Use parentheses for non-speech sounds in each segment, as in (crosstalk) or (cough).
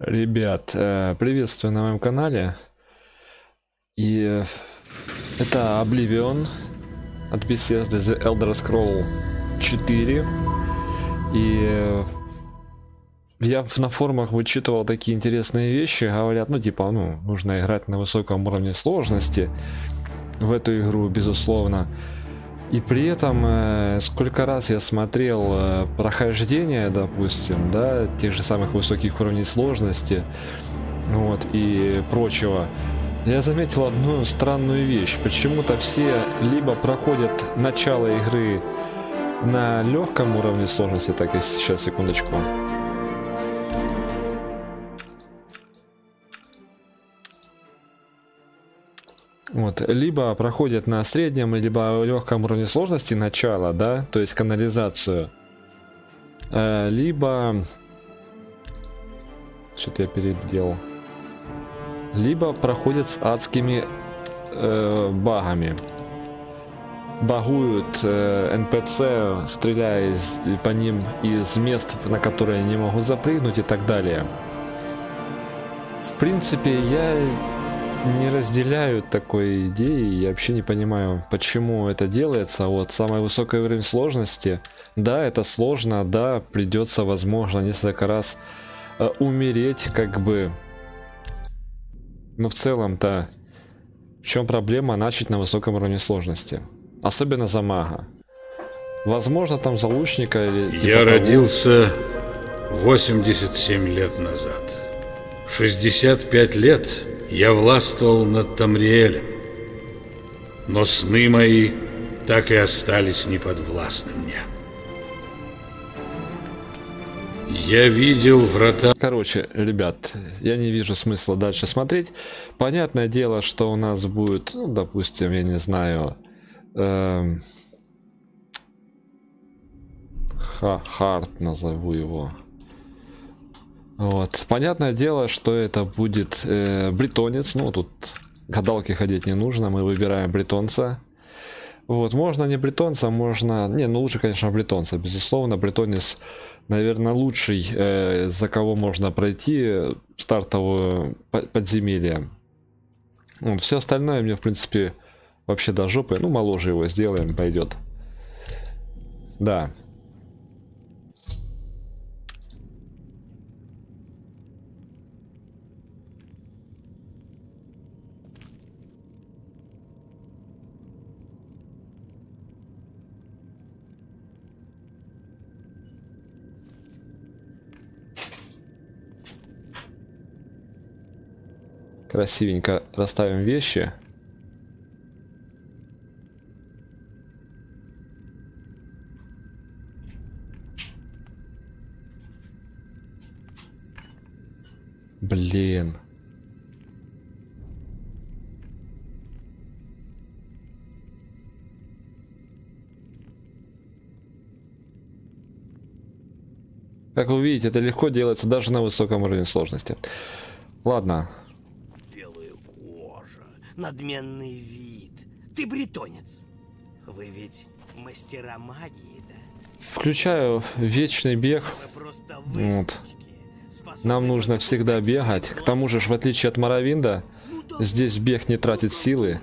Ребят, э, приветствую на моем канале. И это Oblivion от Bethesda The Elder Scroll 4. И я на форумах вычитывал такие интересные вещи. Говорят, ну типа, ну, нужно играть на высоком уровне сложности в эту игру, безусловно. И при этом, э, сколько раз я смотрел э, прохождение, допустим, да, тех же самых высоких уровней сложности, вот, и прочего, я заметил одну странную вещь. Почему-то все либо проходят начало игры на легком уровне сложности, так и сейчас, секундочку, Вот, либо проходят на среднем, либо легком уровне сложности начало, да, то есть канализацию, э, либо что-то я переделал, либо проходят с адскими э, багами, багуют э, НПЦ, стреляя из, по ним из мест, на которые не могут запрыгнуть и так далее. В принципе, я не разделяю такой идеи. Я вообще не понимаю, почему это делается. Вот самый высокий уровень сложности. Да, это сложно, да, придется, возможно, несколько раз э, умереть, как бы. Но в целом-то, в чем проблема начать на высоком уровне сложности? Особенно за мага. Возможно, там за лучника или типа Я того. родился 87 лет назад. 65 лет я властвовал над Тамриэлем, но сны мои так и остались неподвластны мне. Я видел врата... Короче, ребят, я не вижу смысла дальше смотреть. Понятное дело, что у нас будет, ну, допустим, я не знаю... Эм... Ха Харт назову его. Вот. Понятное дело, что это будет э, бретонец. Ну, тут гадалки ходить не нужно. Мы выбираем бретонца. Вот, можно не бретонца, можно... Не, ну лучше, конечно, бретонца. Безусловно, бретонец, наверное, лучший, э, за кого можно пройти стартовую подземелье. Вот, все остальное мне, в принципе, вообще до жопы. Ну, моложе его сделаем, пойдет. Да, красивенько расставим вещи. Блин. Как вы видите, это легко делается даже на высоком уровне сложности. Ладно, надменный вид. Ты бретонец. Вы ведь мастера магии, да? Включаю вечный бег. Вот. Нам нужно всегда бегать. К тому же, в отличие от Моровинда, ну, здесь бег не тратит силы.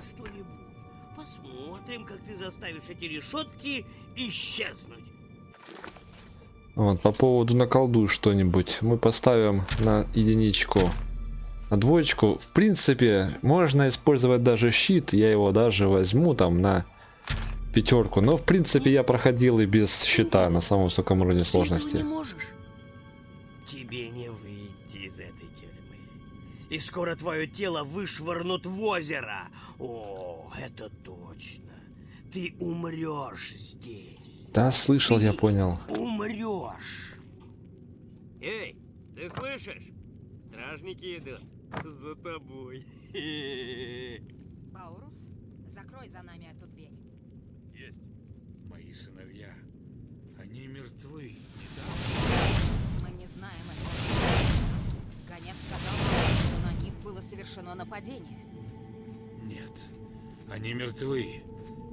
Посмотрим, как ты заставишь эти решетки исчезнуть. Вот, по поводу наколдуй что-нибудь. Мы поставим на единичку двоечку. В принципе, можно использовать даже щит. Я его даже возьму там на пятерку. Но в принципе я проходил и без щита на самом высоком уровне сложности. не можешь? Тебе не выйти из этой тюрьмы. И скоро твое тело вышвырнут в озеро. О, это точно. Ты умрешь здесь. Да, слышал, ты я понял. Умрешь. Эй, ты слышишь? Стражники идут. За тобой. Баурус, закрой за нами эту дверь. Есть. Мои сыновья. Они мертвы. Мы не знаем этого. Гонец сказал, что на них было совершено нападение. Нет. Они мертвы.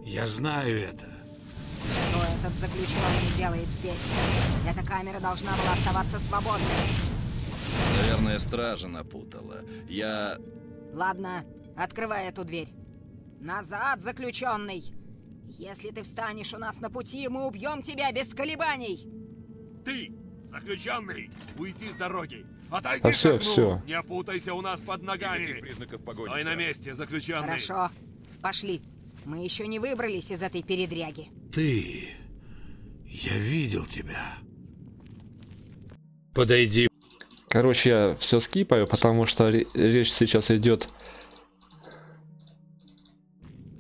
Я знаю это. Что этот заключенный делает здесь? Эта камера должна была оставаться свободной. Наверное, стража напутала. Я... Ладно, открывай эту дверь. Назад, заключенный! Если ты встанешь у нас на пути, мы убьем тебя без колебаний! Ты, заключенный, уйди с дороги. Отойди А окну. всё. Не путайся у нас под ногами. признаков погони. Стой на месте, заключенный. Хорошо, пошли. Мы еще не выбрались из этой передряги. Ты... Я видел тебя. Подойди Короче, я все скипаю, потому что ре- речь сейчас идет...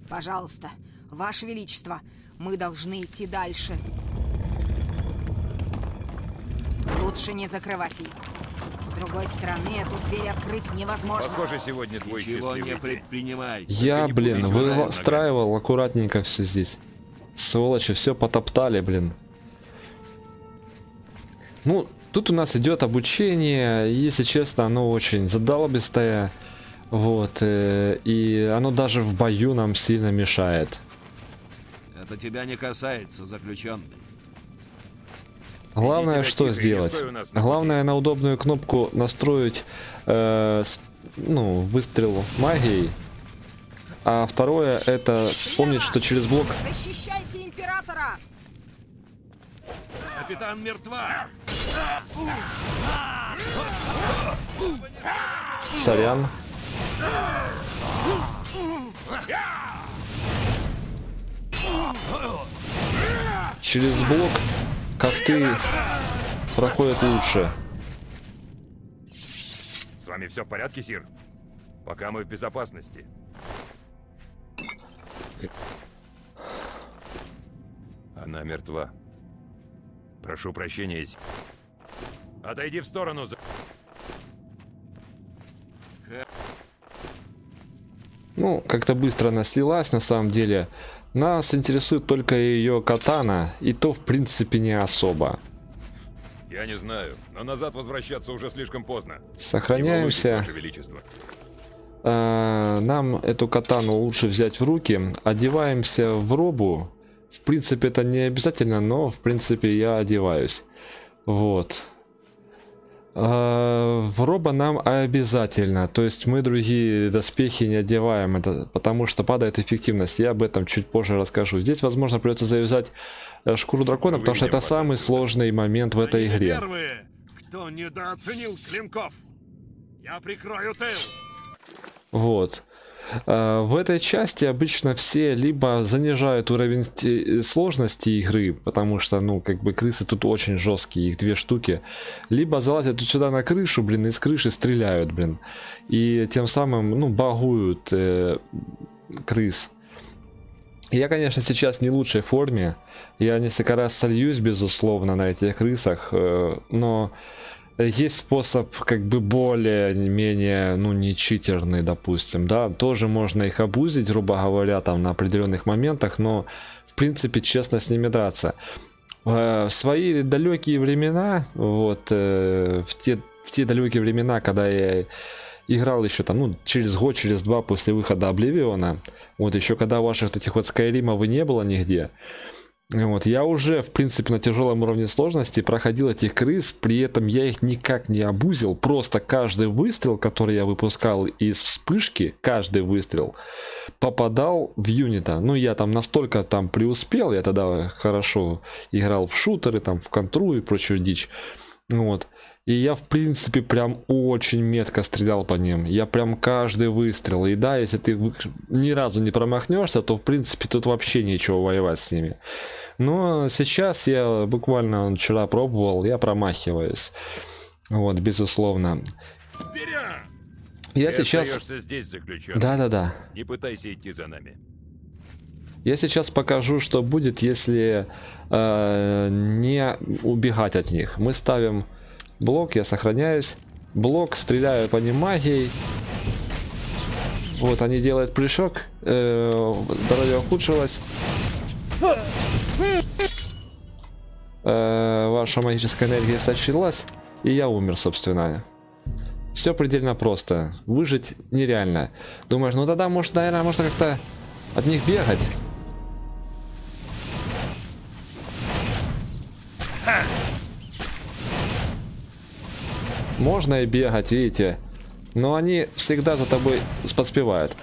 Пожалуйста, Ваше Величество, мы должны идти дальше. Лучше не закрывать ее. С другой стороны, эту дверь открыть невозможно. Похоже, сегодня твой Ничего не предпринимай. Я, не блин, выстраивал аккуратненько все здесь. Сволочи, все потоптали, блин. Ну, тут у нас идет обучение, и, если честно, оно очень задалбистое. Вот, э, и оно даже в бою нам сильно мешает. Это тебя не касается, заключенный. Главное, что тихо сделать? Главное на удобную кнопку настроить, э, с- ну, выстрел магией. А второе, это помнить, что через блок Защищайте Императора! Капитан мертва. Сорян. Через блок косты проходят лучше. С вами все в порядке, Сир? Пока мы в безопасности. Она мертва. Прошу прощения, Отойди в сторону. Ну, как-то быстро она слилась, на самом деле. Нас интересует только ее катана, и то, в принципе, не особо. Я не знаю, но назад возвращаться уже слишком поздно. Сохраняемся. Э, Нам эту катану лучше взять в руки. Одеваемся в робу. В принципе, это не обязательно, но в принципе я одеваюсь. Вот. Э, В роба нам обязательно. То есть мы другие доспехи не одеваем, это потому что падает эффективность. Я об этом чуть позже расскажу. Здесь, возможно, придется завязать э, шкуру дракона, потому что это самый сложный момент в этой игре. Первые, кто недооценил клинков. Я прикрою тыл. Вот. Э, В этой части обычно все либо занижают уровень те- сложности игры, потому что, ну, как бы крысы тут очень жесткие, их две штуки, либо залазят тут сюда на крышу, блин, и с крыши стреляют, блин, и тем самым, ну, багуют э, крыс. Я, конечно, сейчас в не лучшей форме, я несколько раз сольюсь, безусловно, на этих крысах, э, но есть способ как бы более-менее, ну, не читерный, допустим, да, тоже можно их обузить, грубо говоря, там на определенных моментах, но, в принципе, честно с ними драться. Э, В свои далекие времена, вот, э, в те, в те далекие времена, когда я играл еще там, ну, через год, через два после выхода Обливиона, вот, еще когда ваших вот этих вот Скайримов и не было нигде, вот, я уже, в принципе, на тяжелом уровне сложности проходил этих крыс, при этом я их никак не обузил, просто каждый выстрел, который я выпускал из вспышки, каждый выстрел, попадал в юнита. Ну, я там настолько там преуспел, я тогда хорошо играл в шутеры, там, в контру и прочую дичь. Вот. И я, в принципе, прям очень метко стрелял по ним. Я прям каждый выстрел. И да, если ты ни разу не промахнешься, то, в принципе, тут вообще нечего воевать с ними. Но сейчас я буквально вчера пробовал, я промахиваюсь. Вот, безусловно. Вперед! Я Ты сейчас... здесь заключен. Да-да-да. Не пытайся идти за нами. Я сейчас покажу, что будет, если э, не убегать от них. Мы ставим блок, я сохраняюсь. Блок, стреляю по ним магией. Вот, они делают прыжок. Э, здоровье ухудшилось. Э, ваша магическая энергия истощилась. И я умер, собственно. Все предельно просто. Выжить нереально. Думаешь, ну тогда, может, наверное, можно как-то от них бегать. Можно и бегать, видите. Но они всегда за тобой поспевают.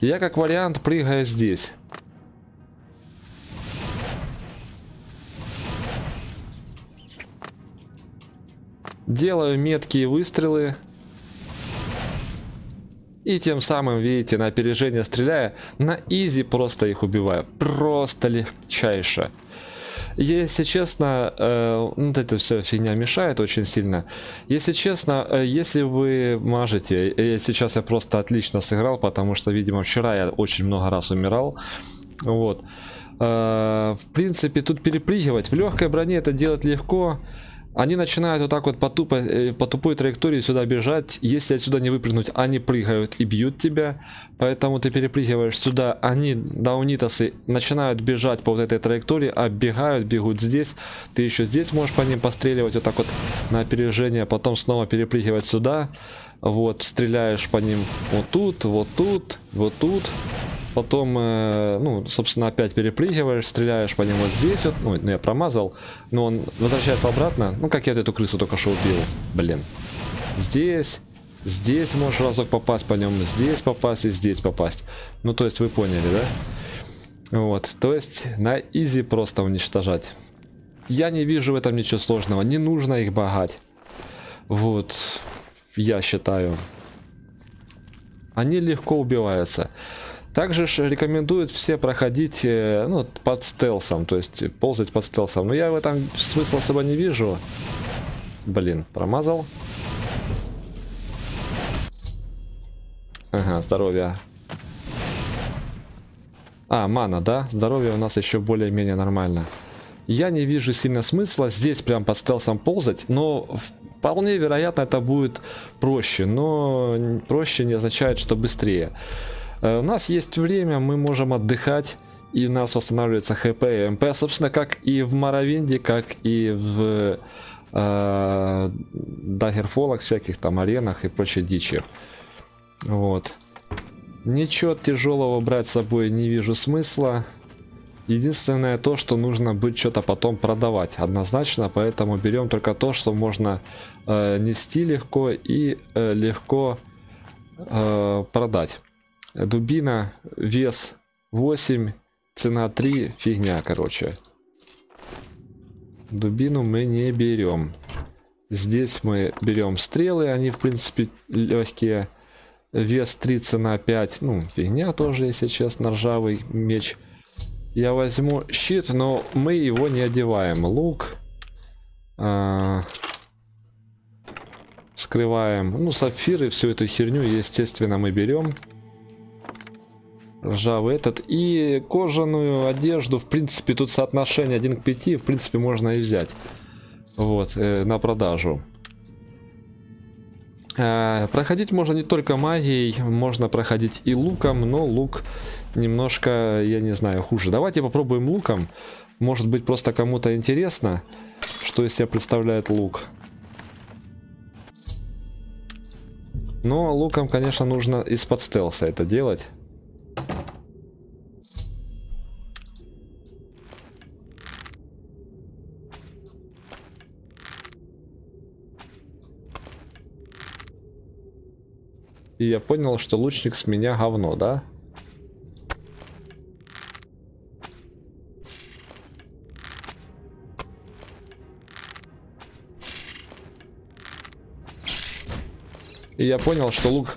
Я как вариант прыгаю здесь. Делаю меткие выстрелы. И тем самым, видите, на опережение стреляя, на изи просто их убиваю. Просто легчайше. Если честно, э, вот эта вся фигня мешает очень сильно. Если честно, э, если вы мажете, э, сейчас я просто отлично сыграл, потому что, видимо, вчера я очень много раз умирал. Вот. Э, в принципе, тут перепрыгивать. В легкой броне это делать легко. Они начинают вот так вот по, тупо, э, по тупой траектории сюда бежать. Если отсюда не выпрыгнуть, они прыгают и бьют тебя. Поэтому ты перепрыгиваешь сюда. Они, даунитасы, начинают бежать по вот этой траектории, оббегают, бегут здесь. Ты еще здесь можешь по ним постреливать вот так вот на опережение. Потом снова перепрыгивать сюда. Вот, стреляешь по ним вот тут, вот тут, вот тут. Потом, э, ну, собственно, опять перепрыгиваешь, стреляешь по нему вот здесь вот. Ну, я промазал. Но он возвращается обратно. Ну, как я эту крысу только что убил. Блин. Здесь. Здесь можешь разок попасть по нему. Здесь попасть и здесь попасть. Ну, то есть вы поняли, да? Вот. То есть на изи просто уничтожать. Я не вижу в этом ничего сложного. Не нужно их багать. Вот. Я считаю. Они легко убиваются. Также рекомендуют все проходить э, ну, под стелсом, то есть ползать под стелсом. Но я в этом смысла особо не вижу. Блин, промазал. Ага, здоровье. А, мана, да? Здоровье у нас еще более-менее нормально. Я не вижу сильно смысла здесь прям под стелсом ползать, но вполне вероятно это будет проще. Но проще не означает, что быстрее. Э, у нас есть время, мы можем отдыхать, и у нас восстанавливается ХП и МП, собственно, как и в Моровинде, как и в э, Даггерфолах, всяких там аренах и прочей дичи. Вот. Ничего тяжелого брать с собой не вижу смысла. Единственное то, что нужно будет что-то потом продавать однозначно, поэтому берем только то, что можно э, нести легко и э, легко э, продать. Дубина, вес 8, цена 3, фигня, короче. Дубину мы не берем. Здесь мы берем стрелы, они в принципе легкие. Вес 3, цена 5, ну фигня тоже, если честно, ржавый меч. Я возьму щит, но мы его не одеваем. Лук. А, скрываем. Ну, сапфиры, всю эту херню, естественно, мы берем ржавый этот. И кожаную одежду, в принципе, тут соотношение 1 к 5, в принципе, можно и взять. Вот, э, на продажу. Э, проходить можно не только магией, можно проходить и луком, но лук немножко, я не знаю, хуже. Давайте попробуем луком. Может быть, просто кому-то интересно, что из себя представляет лук. Но луком, конечно, нужно из-под стелса это делать. И я понял, что лучник с меня говно, да? И я понял, что лук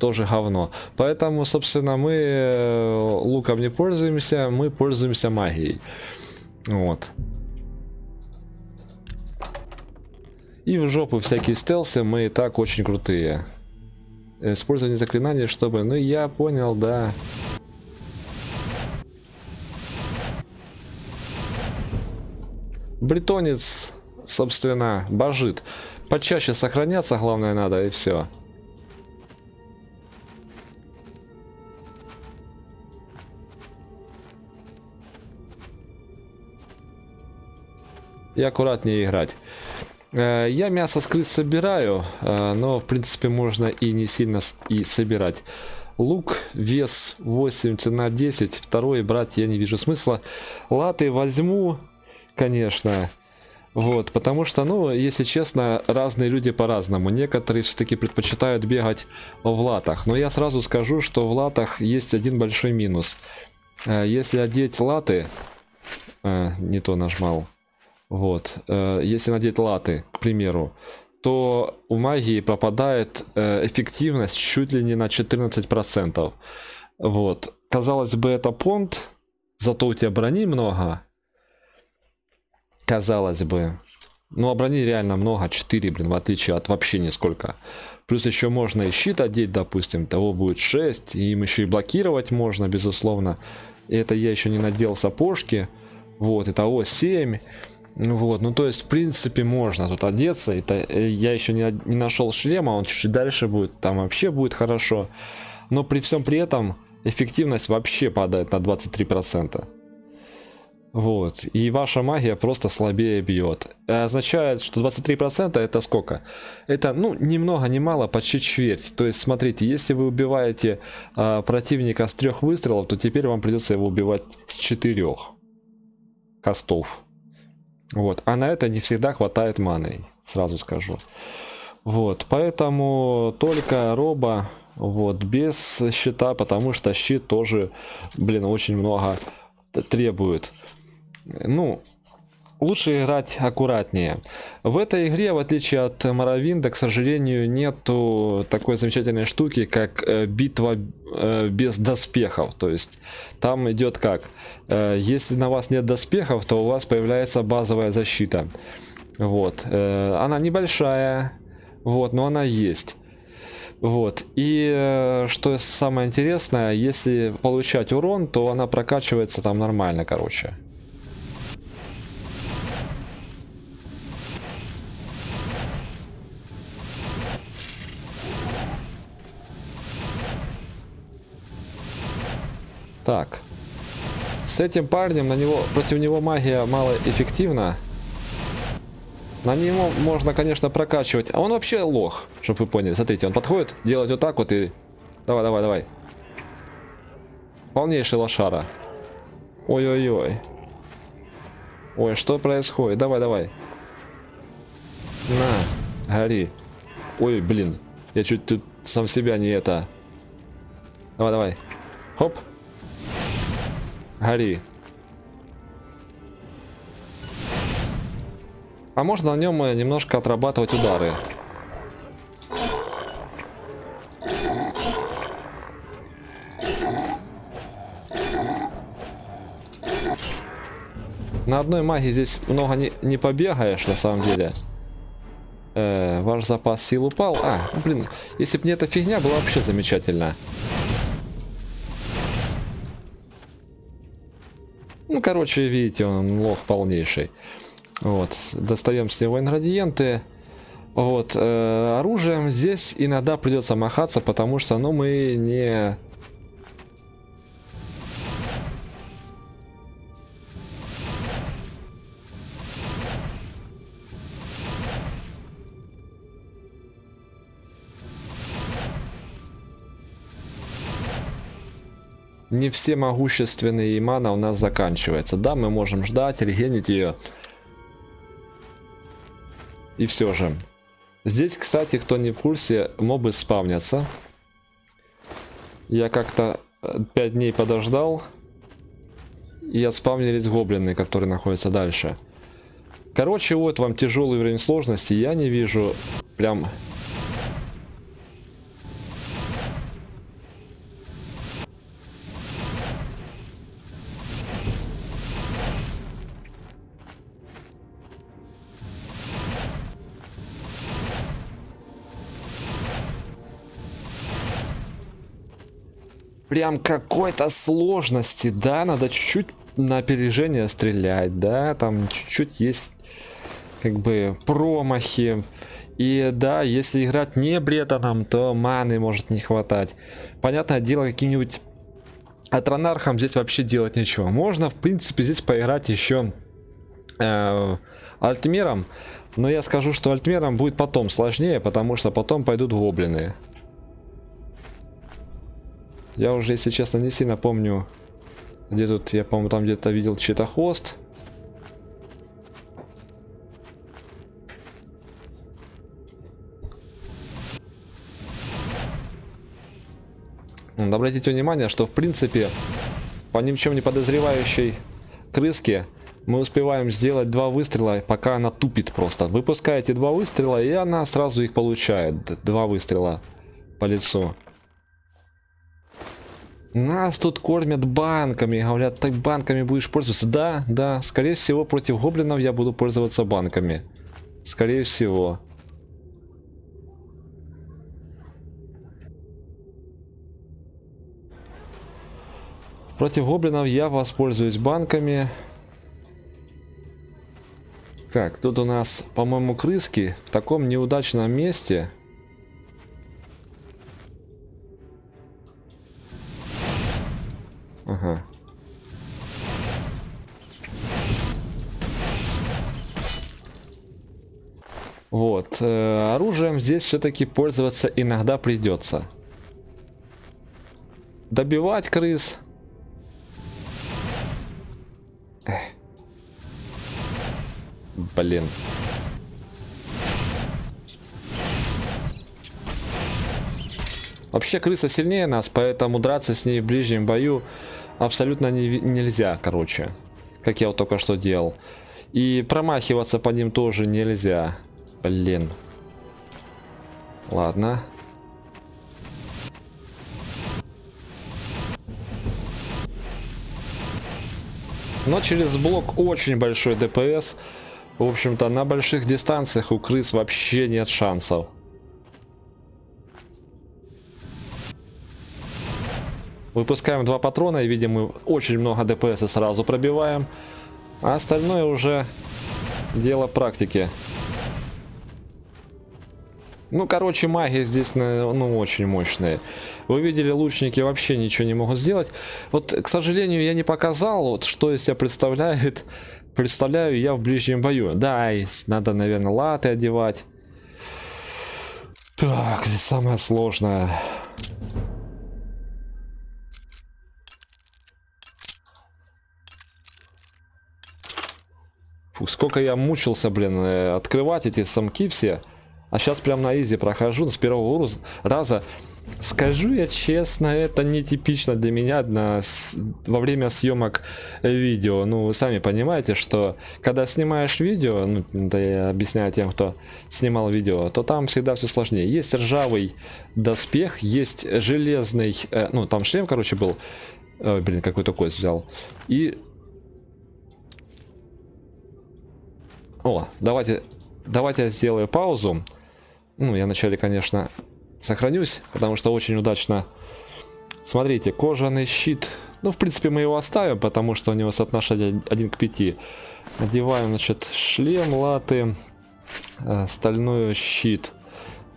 тоже говно. Поэтому, собственно, мы э, луком не пользуемся, мы пользуемся магией. Вот. И в жопу всякие стелсы мы и так очень крутые. Использование заклинания, чтобы... Ну, я понял, да. Бретонец, собственно, божит. Почаще сохраняться, главное, надо, и все. И аккуратнее играть. Э, я мясо с крыс собираю, э, но в принципе можно и не сильно и собирать. Лук, вес 8, цена 10. Второй брать я не вижу смысла. Латы возьму, конечно. Вот, потому что, ну, если честно, разные люди по-разному. Некоторые все-таки предпочитают бегать в латах. Но я сразу скажу, что в латах есть один большой минус. Э, если одеть латы... Не то нажмал. Вот. Э, если надеть латы, к примеру, то у магии пропадает эффективность чуть ли не на 14%. Вот. Казалось бы, это понт, зато у тебя брони много, казалось бы. Ну, а брони реально много, 4, блин, в отличие от вообще нисколько. Плюс еще можно и щит одеть, допустим, того будет 6, и им еще и блокировать можно, безусловно. И это я еще не надел сапожки, вот, и того 7. Вот, ну то есть, в принципе, можно тут одеться. Это я еще не, не нашел шлема, он чуть-чуть дальше будет, там вообще будет хорошо. Но при всем при этом эффективность вообще падает на 23%. Вот. И ваша магия просто слабее бьет. Означает, что 23% это сколько? Это, ну, ни много ни мало, почти четверть. То есть, смотрите, если вы убиваете э, противника с трех выстрелов, то теперь вам придется его убивать с четырех костов. Вот. А на это не всегда хватает маны, сразу скажу. Вот. Поэтому только роба, вот, без щита, потому что щит тоже, блин, очень много требует ну, лучше играть аккуратнее. В этой игре, в отличие от Моровинда, к сожалению, нету такой замечательной штуки, как э, битва э, без доспехов. То есть там идет как? Э, если на вас нет доспехов, то у вас появляется базовая защита. Вот. Она небольшая, вот, но она есть. Вот. И что самое интересное, если получать урон, то она прокачивается там нормально, короче. Так. С этим парнем на него, против него магия малоэффективна. На него можно, конечно, прокачивать. А он вообще лох, чтобы вы поняли. Смотрите, он подходит, делает вот так вот и... Давай, давай, давай. Полнейший лошара. Ой-ой-ой. Ой, что происходит? Давай, давай. На, гори. Ой, блин. Я чуть тут сам себя не это... Давай, давай. Хоп. Гори. А можно на нем э, немножко отрабатывать удары. На одной магии здесь много не, не побегаешь, на самом деле. Э, ваш запас сил упал. А, блин, если бы не эта фигня, была вообще замечательно. Ну, короче, видите, он лох полнейший. Вот, достаем с него ингредиенты. Вот, э, оружием здесь иногда придется махаться, потому что, ну, мы не не все могущественные имана у нас заканчивается. Да, мы можем ждать, регенить ее. И все же. Здесь, кстати, кто не в курсе, мобы спавнятся. Я как-то 5 э, дней подождал. И отспавнились гоблины, которые находятся дальше. Короче, вот вам тяжелый уровень сложности. Я не вижу прям прям какой-то сложности, да, надо чуть-чуть на опережение стрелять, да, там чуть-чуть есть как бы промахи. И да, если играть не бретоном, то маны может не хватать. Понятное дело, каким-нибудь Атронархом здесь вообще делать ничего. Можно, в принципе, здесь поиграть еще э, Альтмером. Но я скажу, что Альтмером будет потом сложнее, потому что потом пойдут гоблины. Я уже, если честно, не сильно помню, где тут, я, по-моему, там где-то видел чей-то хвост. Обратите внимание, что в принципе по ни в чем не подозревающей крыске мы успеваем сделать два выстрела, пока она тупит просто. Выпускаете два выстрела, и она сразу их получает. Два выстрела по лицу. Нас тут кормят банками, говорят, так банками будешь пользоваться. Да, да, скорее всего против гоблинов я буду пользоваться банками. Скорее всего. Против гоблинов я воспользуюсь банками. Так, тут у нас, по-моему, крыски в таком неудачном месте. Ага. Вот, э, оружием здесь все-таки пользоваться иногда придется. Добивать крыс. Эх. Блин. Вообще крыса сильнее нас, поэтому драться с ней в ближнем бою абсолютно не, нельзя, короче. Как я вот только что делал. И промахиваться по ним тоже нельзя. Блин. Ладно. Но через блок очень большой ДПС. В общем-то, на больших дистанциях у крыс вообще нет шансов. Выпускаем два патрона и видим мы очень много ДПС сразу пробиваем. А остальное уже дело практики. Ну, короче, магия здесь ну, очень мощная. Вы видели, лучники вообще ничего не могут сделать. Вот, к сожалению, я не показал, вот, что из себя представляет. (laughs) Представляю я в ближнем бою. Да, надо, наверное, латы одевать. Так, здесь самое сложное. Фу, сколько я мучился, блин, э, открывать эти самки все. А сейчас прям на изи прохожу с первого раза. Скажу я честно, это нетипично для меня на, во время съемок видео. Ну, вы сами понимаете, что когда снимаешь видео, ну, да я объясняю тем, кто снимал видео, то там всегда все сложнее. Есть ржавый доспех, есть железный, э, ну, там шлем, короче, был. Ой, блин, какой-то кость взял. И О, давайте, давайте я сделаю паузу. Ну, я вначале, конечно, сохранюсь, потому что очень удачно. Смотрите, кожаный щит. Ну, в принципе, мы его оставим, потому что у него соотношение 1 к 5. Одеваем, значит, шлем, латы, э, стальной щит,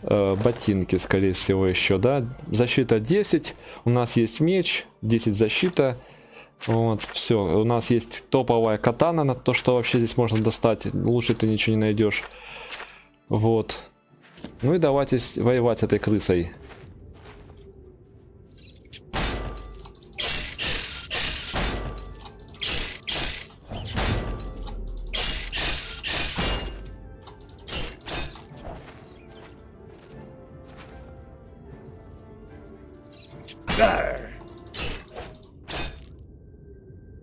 э, ботинки, скорее всего, еще, да. Защита 10, у нас есть меч, 10 защита, вот, все. У нас есть топовая катана, на то, что вообще здесь можно достать. Лучше ты ничего не найдешь. Вот. Ну и давайте воевать этой крысой.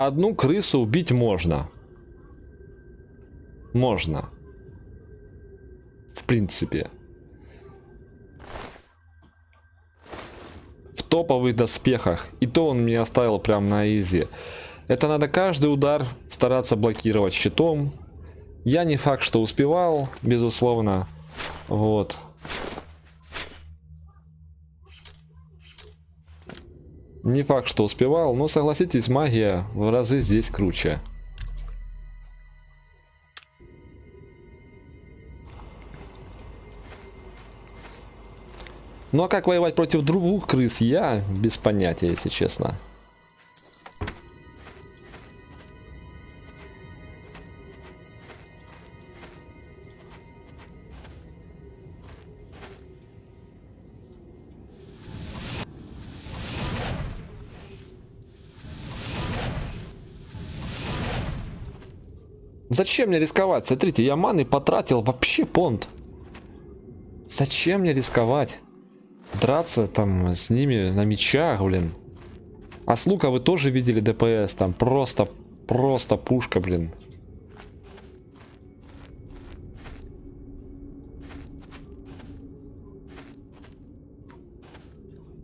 Одну крысу убить можно. Можно. В принципе. В топовых доспехах. И то он мне оставил прям на изи. Это надо каждый удар стараться блокировать щитом. Я не факт, что успевал, безусловно. Вот. Не факт, что успевал, но согласитесь, магия в разы здесь круче. Ну а как воевать против двух крыс, я без понятия, если честно. Зачем мне рисковать? Смотрите, я маны потратил вообще понт. Зачем мне рисковать? драться там с ними на мечах, блин. А с лука вы тоже видели ДПС, там просто, просто пушка, блин.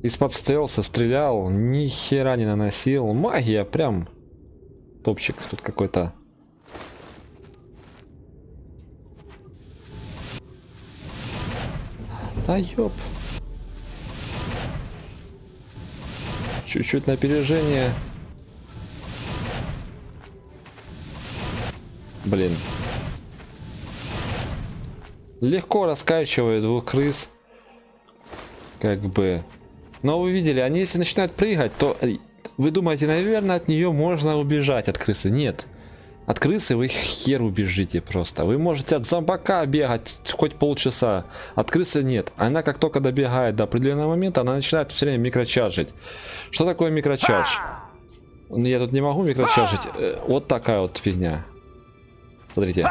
Из-под стелса стрелял, ни хера не наносил. Магия прям топчик тут какой-то. Да ёп. Чуть-чуть на опережение. Блин. Легко раскачивает двух крыс. Как бы. Но вы видели, они если начинают прыгать, то э, вы думаете, наверное, от нее можно убежать от крысы. Нет. От крысы вы хер убежите просто. Вы можете от зомбака бегать хоть полчаса. От крысы нет. Она как только добегает до определенного момента, она начинает все время микрочаржить. Что такое микрочарж? Ну, я тут не могу микрочаржить. Э, вот такая вот фигня. Смотрите.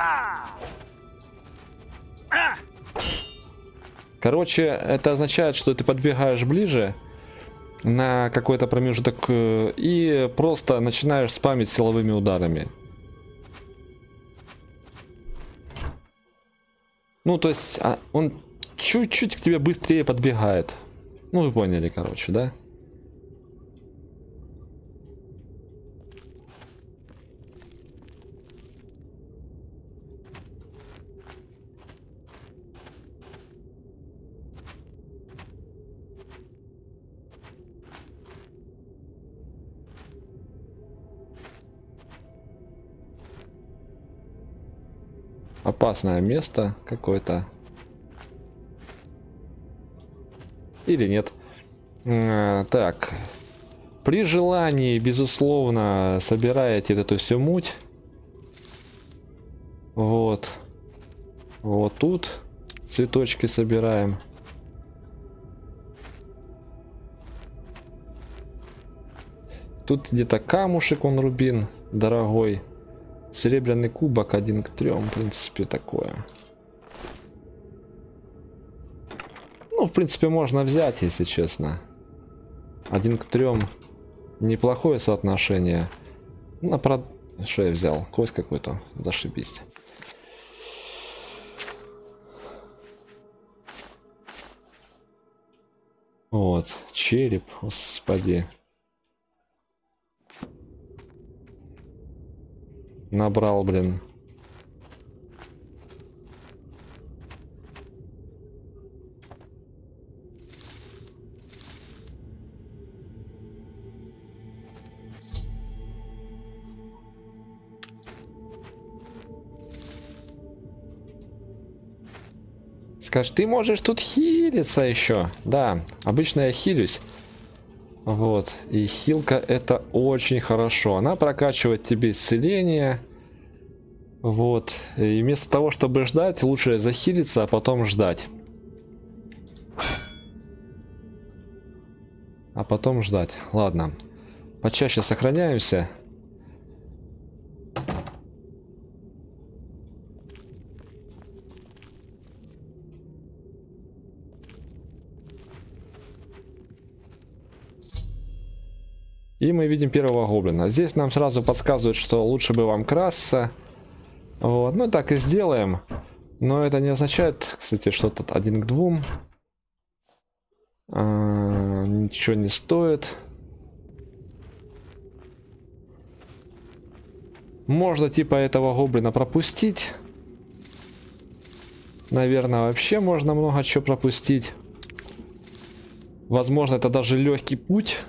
Короче, это означает, что ты подбегаешь ближе на какой-то промежуток э, и просто начинаешь спамить силовыми ударами. Ну, то есть, а, он чуть-чуть к тебе быстрее подбегает. Ну, вы поняли, короче, да? Опасное место какое-то. Или нет. А, так. При желании, безусловно, собираете эту всю муть. Вот. Вот тут цветочки собираем. Тут где-то камушек он рубин дорогой. Серебряный кубок один к трем, в принципе, такое. Ну, в принципе, можно взять, если честно. Один к трем. Неплохое соотношение. На прод... Что я взял? Кость какой-то. Зашибись. Вот. Череп, господи. Набрал, блин. Скажешь, ты можешь тут хилиться еще. Да, обычно я хилюсь. Вот. И хилка это очень хорошо. Она прокачивает тебе исцеление. Вот. И вместо того, чтобы ждать, лучше захилиться, а потом ждать. А потом ждать. Ладно. Почаще сохраняемся. И мы видим первого гоблина. Здесь нам сразу подсказывают, что лучше бы вам красться. Вот, ну так и сделаем. Но это не означает, кстати, что тут один к двум. А, ничего не стоит. Можно типа этого гоблина пропустить. Наверное, вообще можно много чего пропустить. Возможно, это даже легкий путь.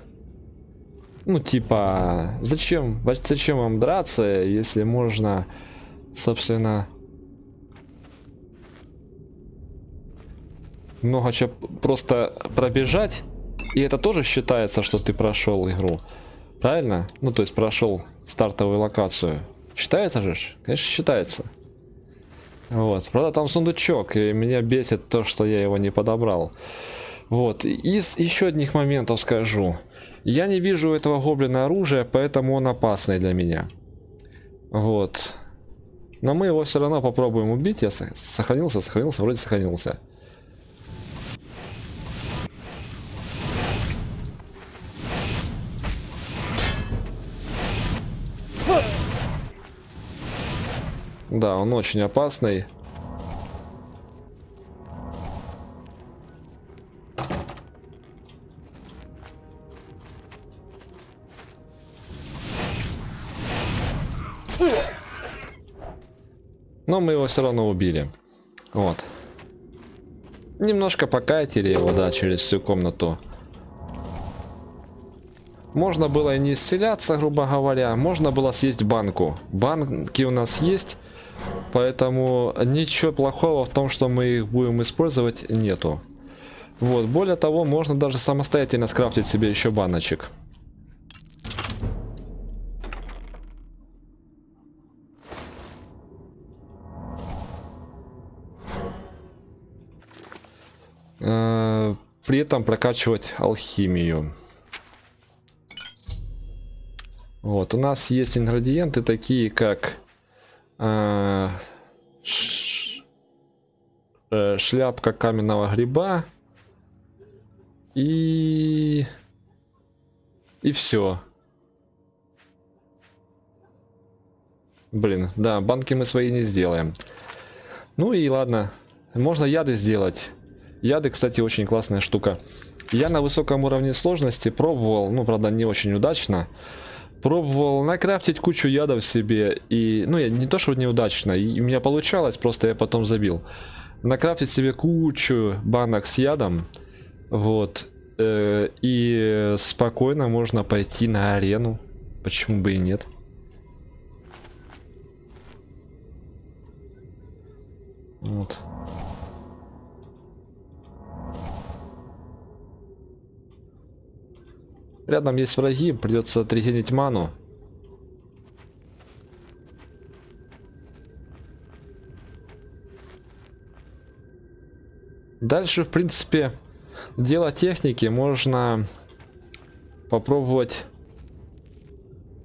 Ну, типа, зачем, зачем вам драться, если можно, собственно, много чего просто пробежать, и это тоже считается, что ты прошел игру. Правильно? Ну, то есть прошел стартовую локацию. Считается же? Конечно, считается. Вот. Правда, там сундучок, и меня бесит то, что я его не подобрал. Вот. Из еще одних моментов скажу. Я не вижу у этого гоблина оружия, поэтому он опасный для меня. Вот. Но мы его все равно попробуем убить. Я сохранился, сохранился, вроде сохранился. Да, он очень опасный. Но мы его все равно убили. Вот. Немножко покатили его, да, через всю комнату. Можно было и не исцеляться, грубо говоря. Можно было съесть банку. Банки у нас есть. Поэтому ничего плохого в том, что мы их будем использовать, нету. Вот, более того, можно даже самостоятельно скрафтить себе еще баночек. Э, при этом прокачивать алхимию. Вот, у нас есть ингредиенты такие, как э, ш, э, шляпка каменного гриба и и все. Блин, да, банки мы свои не сделаем. Ну и ладно, можно яды сделать. Яды, кстати, очень классная штука. Я на высоком уровне сложности пробовал, ну, правда, не очень удачно. Пробовал накрафтить кучу ядов себе, и, ну, я не то, что неудачно, и у меня получалось, просто я потом забил. Накрафтить себе кучу банок с ядом, вот, э, и спокойно можно пойти на арену, почему бы и нет. Вот. Рядом есть враги, придется отрегенить ману. Дальше, в принципе, дело техники. Можно попробовать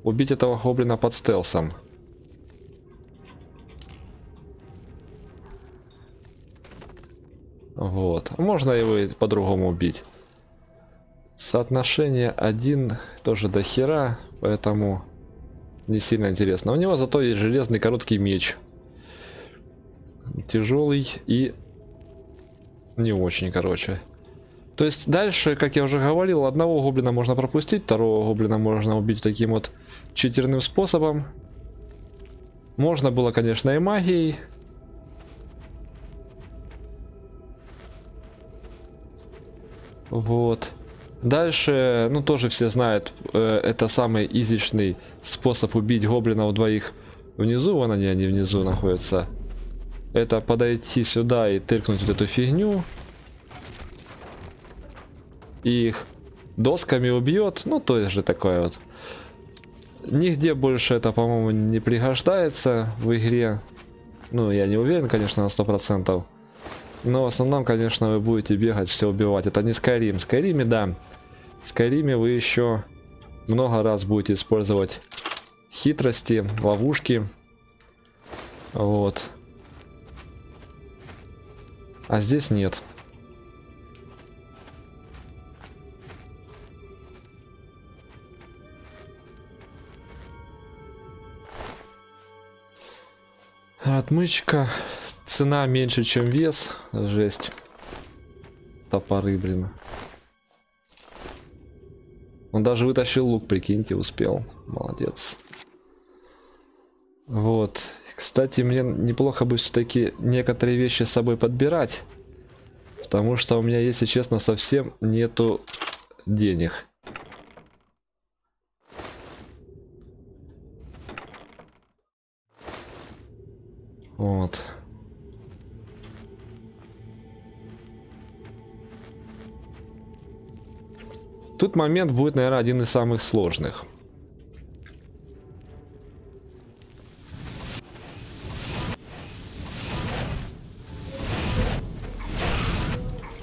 убить этого гоблина под стелсом. Вот. Можно его по-другому убить. Соотношение один тоже до хера, поэтому не сильно интересно. У него зато есть железный короткий меч. Тяжелый и не очень, короче. То есть дальше, как я уже говорил, одного гоблина можно пропустить, второго гоблина можно убить таким вот читерным способом. Можно было, конечно, и магией. Вот. Дальше, ну тоже все знают, э, это самый изичный способ убить гоблинов двоих внизу, вон они, они внизу находятся. Это подойти сюда и тыркнуть вот эту фигню. И их досками убьет, ну то же такое вот. Нигде больше это, по-моему, не пригождается в игре. Ну, я не уверен, конечно, на сто процентов. Но в основном, конечно, вы будете бегать, все убивать. Это не Skyrim. Skyrim, да, в Скайриме вы еще много раз будете использовать хитрости, ловушки. Вот. А здесь нет. Отмычка. Цена меньше, чем вес. Жесть. Топоры, блин. Он даже вытащил лук, прикиньте, успел. Молодец. Вот. Кстати, мне неплохо бы все-таки некоторые вещи с собой подбирать. Потому что у меня, если честно, совсем нету денег. Вот. Тут момент будет, наверное, один из самых сложных.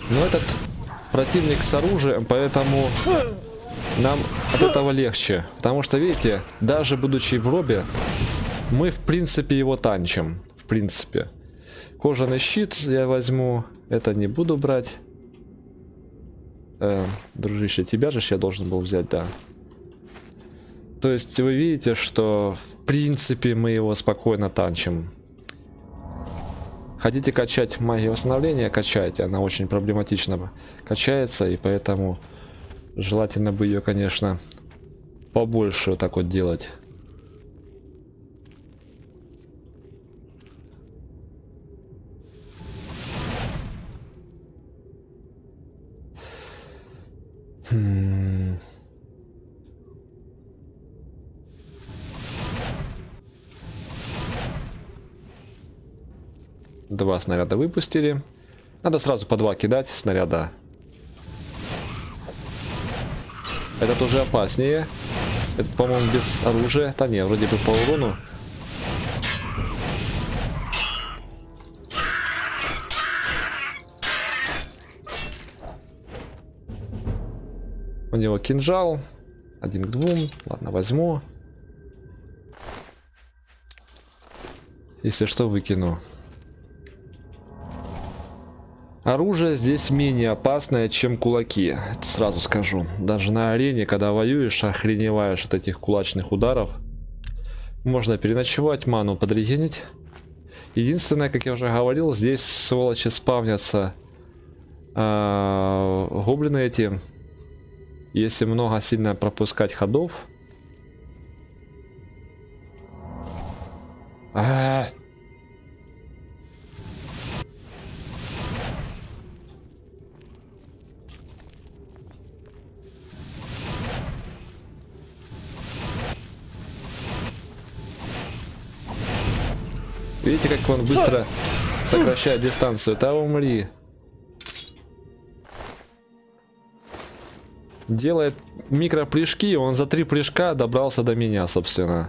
Но этот противник с оружием, поэтому нам от этого легче. Потому что, видите, даже будучи в робе, мы в принципе его танчим. В принципе. Кожаный щит я возьму. Это не буду брать. Э, дружище, тебя же я должен был взять, да. То есть вы видите, что в принципе мы его спокойно танчим. Хотите качать магию восстановления, качайте. Она очень проблематично качается, и поэтому желательно бы ее, конечно, побольше вот так вот делать. Хм. Два снаряда выпустили. Надо сразу по два кидать снаряда. Этот уже опаснее. Этот, по-моему, без оружия. Да не, вроде бы по урону. У него кинжал. Один к двум. Ладно, возьму. Если что, выкину. Оружие здесь менее опасное, чем кулаки, сразу скажу. Даже на арене, когда воюешь, охреневаешь от этих кулачных ударов. Можно переночевать, ману подрегенить. Единственное, как я уже говорил, здесь сволочи спавнятся э, гоблины эти. Если много сильно пропускать ходов. А -а -а. Видите, как он быстро сокращает дистанцию? Да умри. Делает микропрыжки, он за три прыжка добрался до меня, собственно.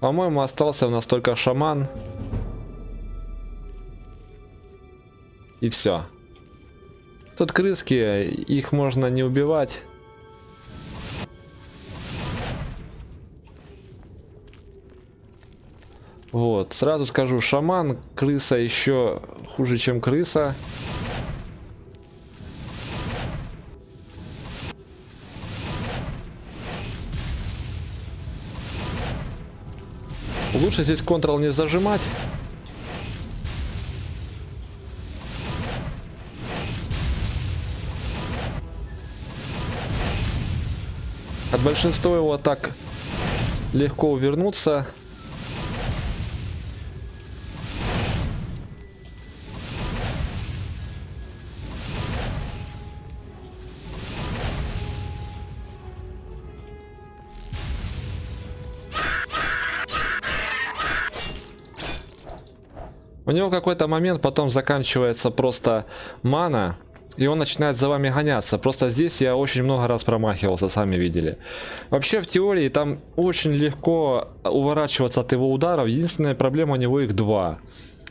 По-моему, остался у нас только шаман. И все. Тут крыски, их можно не убивать. Вот, сразу скажу, шаман, крыса еще хуже, чем крыса. Лучше здесь Ctrl не зажимать. От большинства его атак легко увернуться. У него какой-то момент потом заканчивается просто мана, и он начинает за вами гоняться. Просто здесь я очень много раз промахивался, сами видели. Вообще в теории там очень легко уворачиваться от его ударов. Единственная проблема у него их два.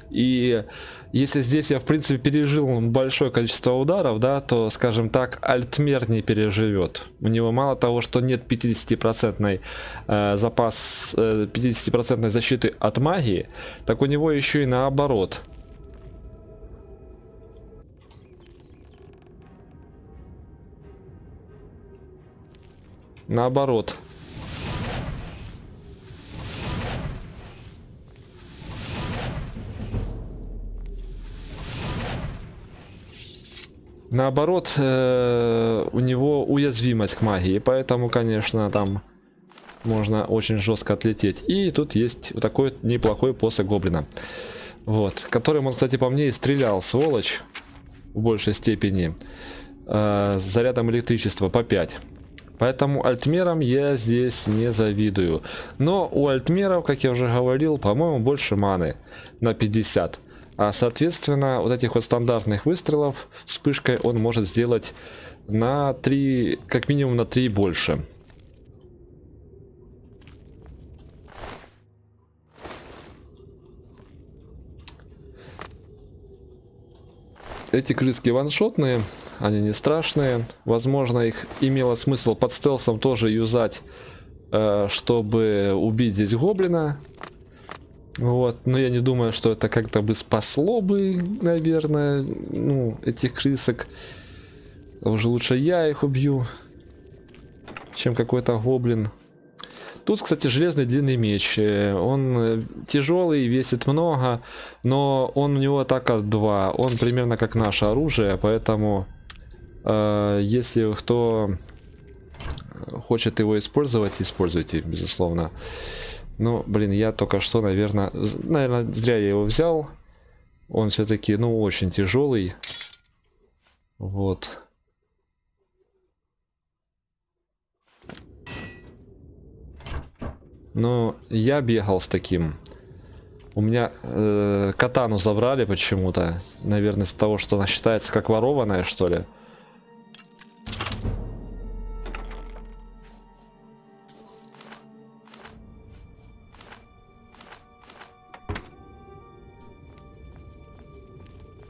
И если здесь я в принципе пережил большое количество ударов, да, то, скажем так, альтмер не переживет. У него мало того, что нет 50% э, запас, э, 50% защиты от магии, так у него еще и наоборот. Наоборот. Наоборот, э, у него уязвимость к магии, поэтому, конечно, там можно очень жестко отлететь. И тут есть вот такой неплохой посох гоблина. Вот, которым он, кстати, по мне и стрелял, сволочь, в большей степени, э, зарядом электричества по 5. Поэтому альтмерам я здесь не завидую. Но у альтмеров, как я уже говорил, по-моему, больше маны на 50. А соответственно, вот этих вот стандартных выстрелов вспышкой он может сделать на 3, как минимум на 3 больше. Эти крыски ваншотные, они не страшные. Возможно, их имело смысл под стелсом тоже юзать, э, чтобы убить здесь гоблина. Вот, но я не думаю, что это как-то бы спасло бы, наверное, ну, этих крысок. Уже лучше я их убью, чем какой-то гоблин. Тут, кстати, железный длинный меч. Э, Он э, тяжелый, весит много, но он у него атака 2. Он примерно как наше оружие, поэтому если кто хочет его использовать, используйте, безусловно. Ну, блин, я только что, наверное, наверное, зря я его взял. Он все-таки, ну, очень тяжелый. Вот. Но я бегал с таким. У меня э, катану забрали почему-то. Наверное, из-за того, что она считается как ворованная, что ли.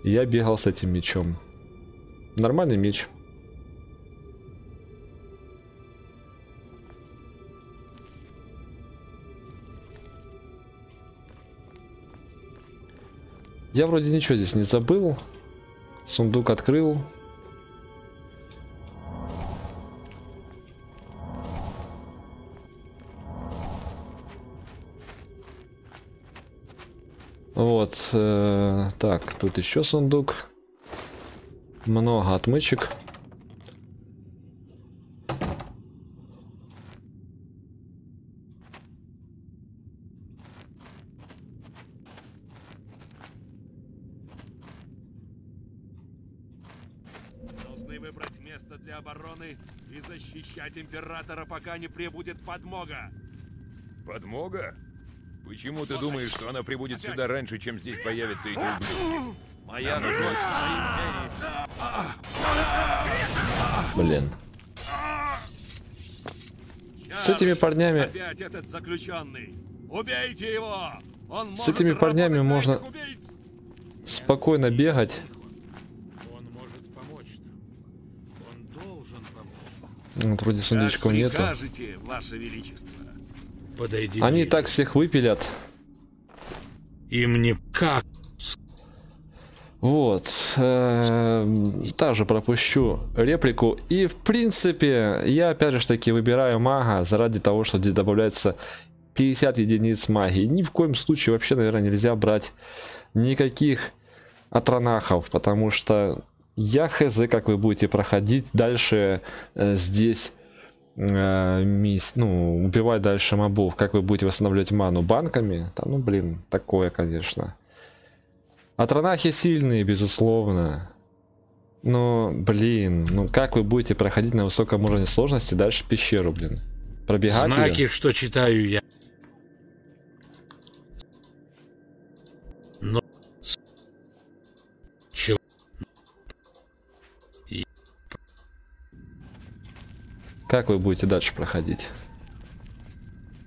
Я бегал с этим мечом. Нормальный меч. Я вроде ничего здесь не забыл. Сундук открыл. Э, так, тут еще сундук. Много отмычек. Должны выбрать место для обороны и защищать императора, пока не прибудет подмога. Подмога? Почему ты думаешь, что она прибудет сюда раньше, чем здесь появятся эти ублюдки? Моя Нам нужно- Блин. С этими парнями Опять этот заключенный. Убейте его! Он С может этими парнями на можно- спокойно бегать. Он может помочь нам. Он должен помочь. Вот вроде сундучков нету. прикажете, ваше величество. Подойди Они и так всех выпилят. Им не как. Вот. эм, Также пропущу реплику. И в принципе, я опять же таки выбираю мага заради того, что здесь добавляется 50 единиц магии. Ни в коем случае вообще, наверное, нельзя брать никаких атронахов, потому что я хз, как вы будете проходить дальше э, здесь э, мисс, ну, убивать дальше мобов, как вы будете восстанавливать ману банками, да, ну, блин, такое, конечно. Атронахи сильные, безусловно. Но, блин, ну как вы будете проходить на высоком уровне сложности дальше пещеру, блин? Пробегать? Знаки, что читаю я. Как вы будете дальше проходить?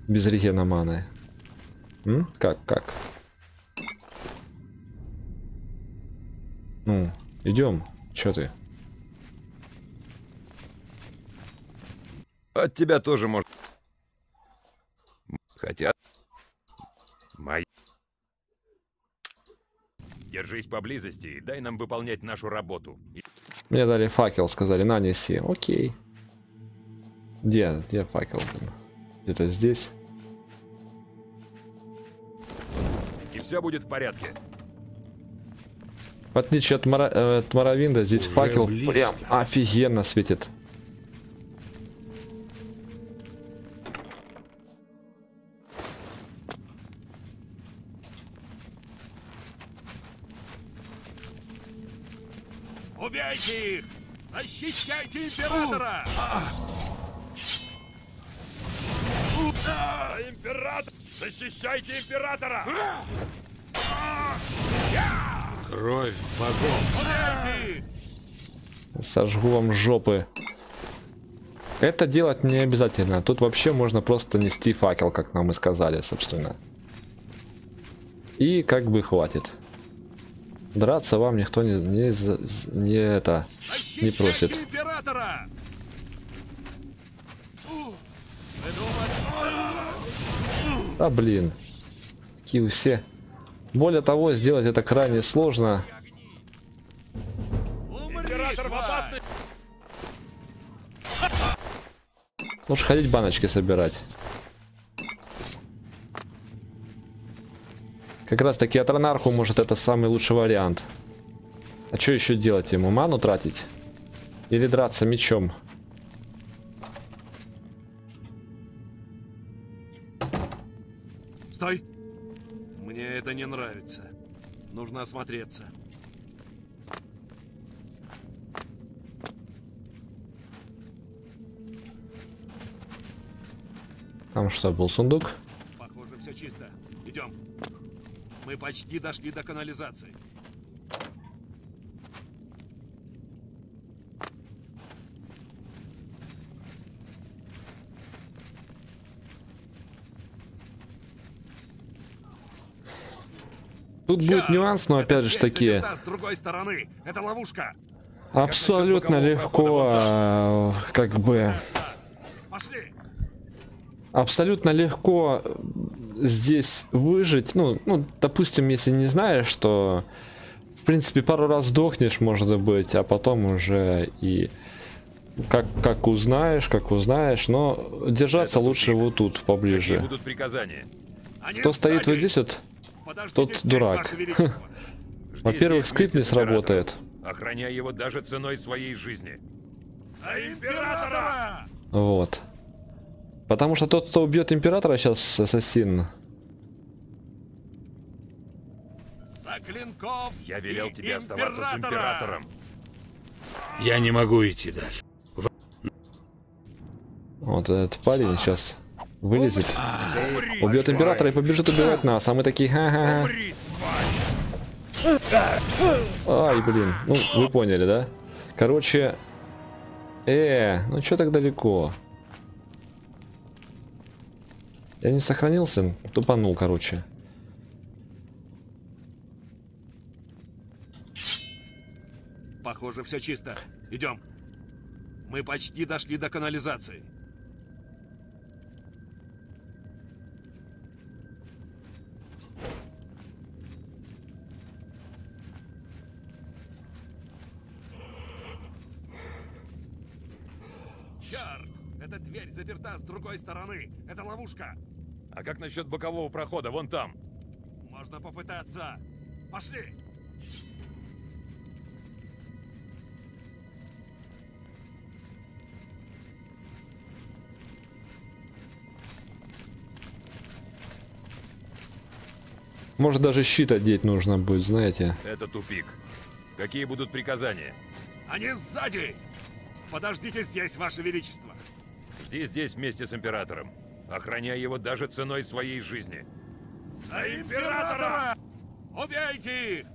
Без регена маны. М? Как, как? Ну, идем. Чё ты? От тебя тоже может... Хотя... Мои... Держись поблизости и дай нам выполнять нашу работу. Мне дали факел, сказали, на, неси. Окей. Где? Где факел? Где-то здесь. И все будет в порядке. В отличие от, Мара- э, от Моровинда, здесь Уже факел близко. прям офигенно светит. Убейте их! Защищайте императора! За император! Защищайте императора! Кровь богов. Сожгу вам жопы. Это делать не обязательно. Тут вообще можно просто нести факел, как нам и сказали, собственно. И как бы хватит. Драться вам никто не, не, за- не это не Защищайте просит. императора! А блин. Такие все. Более того, сделать это крайне сложно. Лучше ходить баночки собирать. Как раз таки Атронарху может это самый лучший вариант. А что еще делать ему? Ману тратить? Или драться мечом? Стой! Мне это не нравится. Нужно осмотреться. Там что, был сундук? Похоже, все чисто. Идем. Мы почти дошли до канализации. Тут будет нюанс, но опять же дверь таки заперта с другой стороны. Это ловушка. абсолютно легко, как бы, абсолютно легко здесь выжить. Ну, ну, допустим, если не знаешь, что в принципе пару раз сдохнешь, может быть, а потом уже и как, как узнаешь, как узнаешь, но держаться лучше вот тут поближе. будут приказания? Кто стоит вот здесь вот, тот дурак. (laughs) Во-первых, скрипт не сработает. Охраняй его даже ценой своей жизни. За императора! Вот. Потому что тот, кто убьет императора сейчас, ассасин, За клинков Я велел тебе оставаться с императора! императором. Я не могу идти дальше. вот этот парень сейчас вылезет, убьет императора и побежит убивать нас, а мы такие, ха-ха-ха. Ай, блин, ну вы поняли, да? Короче, э, ну что так далеко? Я не сохранился, тупанул, короче. Похоже, все чисто. Идем. Мы почти дошли до канализации. Эта дверь заперта с другой стороны. Это ловушка. А как насчет бокового прохода, вон там? Можно попытаться. Пошли! Может даже щит одеть нужно будет, знаете. Это тупик. Какие будут приказания? Они сзади! Подождите здесь, Ваше Величество. Жди здесь вместе с императором. Охраняй его даже ценой своей жизни. За императора! Убейте их!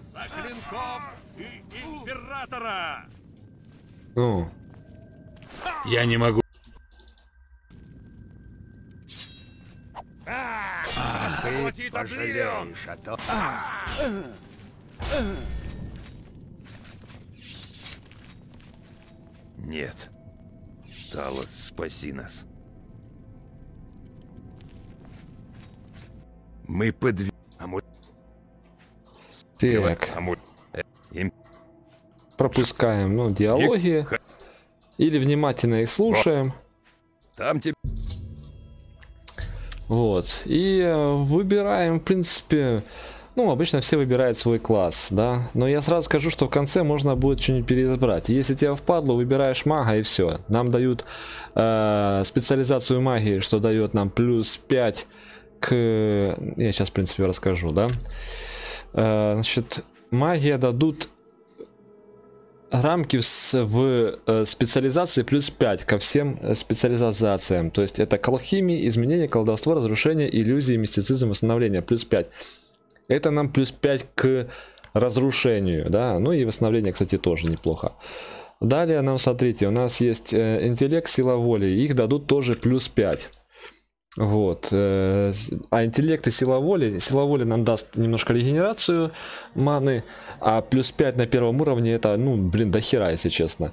За клинков и императора! Ну, Я не могу. Хватит Обливион! Нет. Талос, спаси нас. Мы подв... Аму... так, Аму... э, им- пропускаем, ну, диалоги. Или внимательно их слушаем. Там тебе... Вот. И э, выбираем, в принципе, ну, обычно все выбирают свой класс, да. Но я сразу скажу, что в конце можно будет что-нибудь переизбрать. Если тебе впадло, выбираешь мага и все. Нам дают э, специализацию магии, что дает нам плюс 5 к... Я сейчас, в принципе, расскажу, да. Э, значит, магия дадут рамки с- в э, специализации плюс 5 ко всем э, специализациям. То есть это к алхимии, изменение, колдовство, разрушение, иллюзии, мистицизм, восстановление плюс 5. Это нам плюс 5 к разрушению, да, ну и восстановление, кстати, тоже неплохо. Далее нам, смотрите, у нас есть э, интеллект, сила воли, их дадут тоже плюс 5. Вот. э, А интеллект и сила воли. Сила воли нам даст немножко регенерацию маны, а плюс 5 на первом уровне это, ну, блин, до хера, если честно.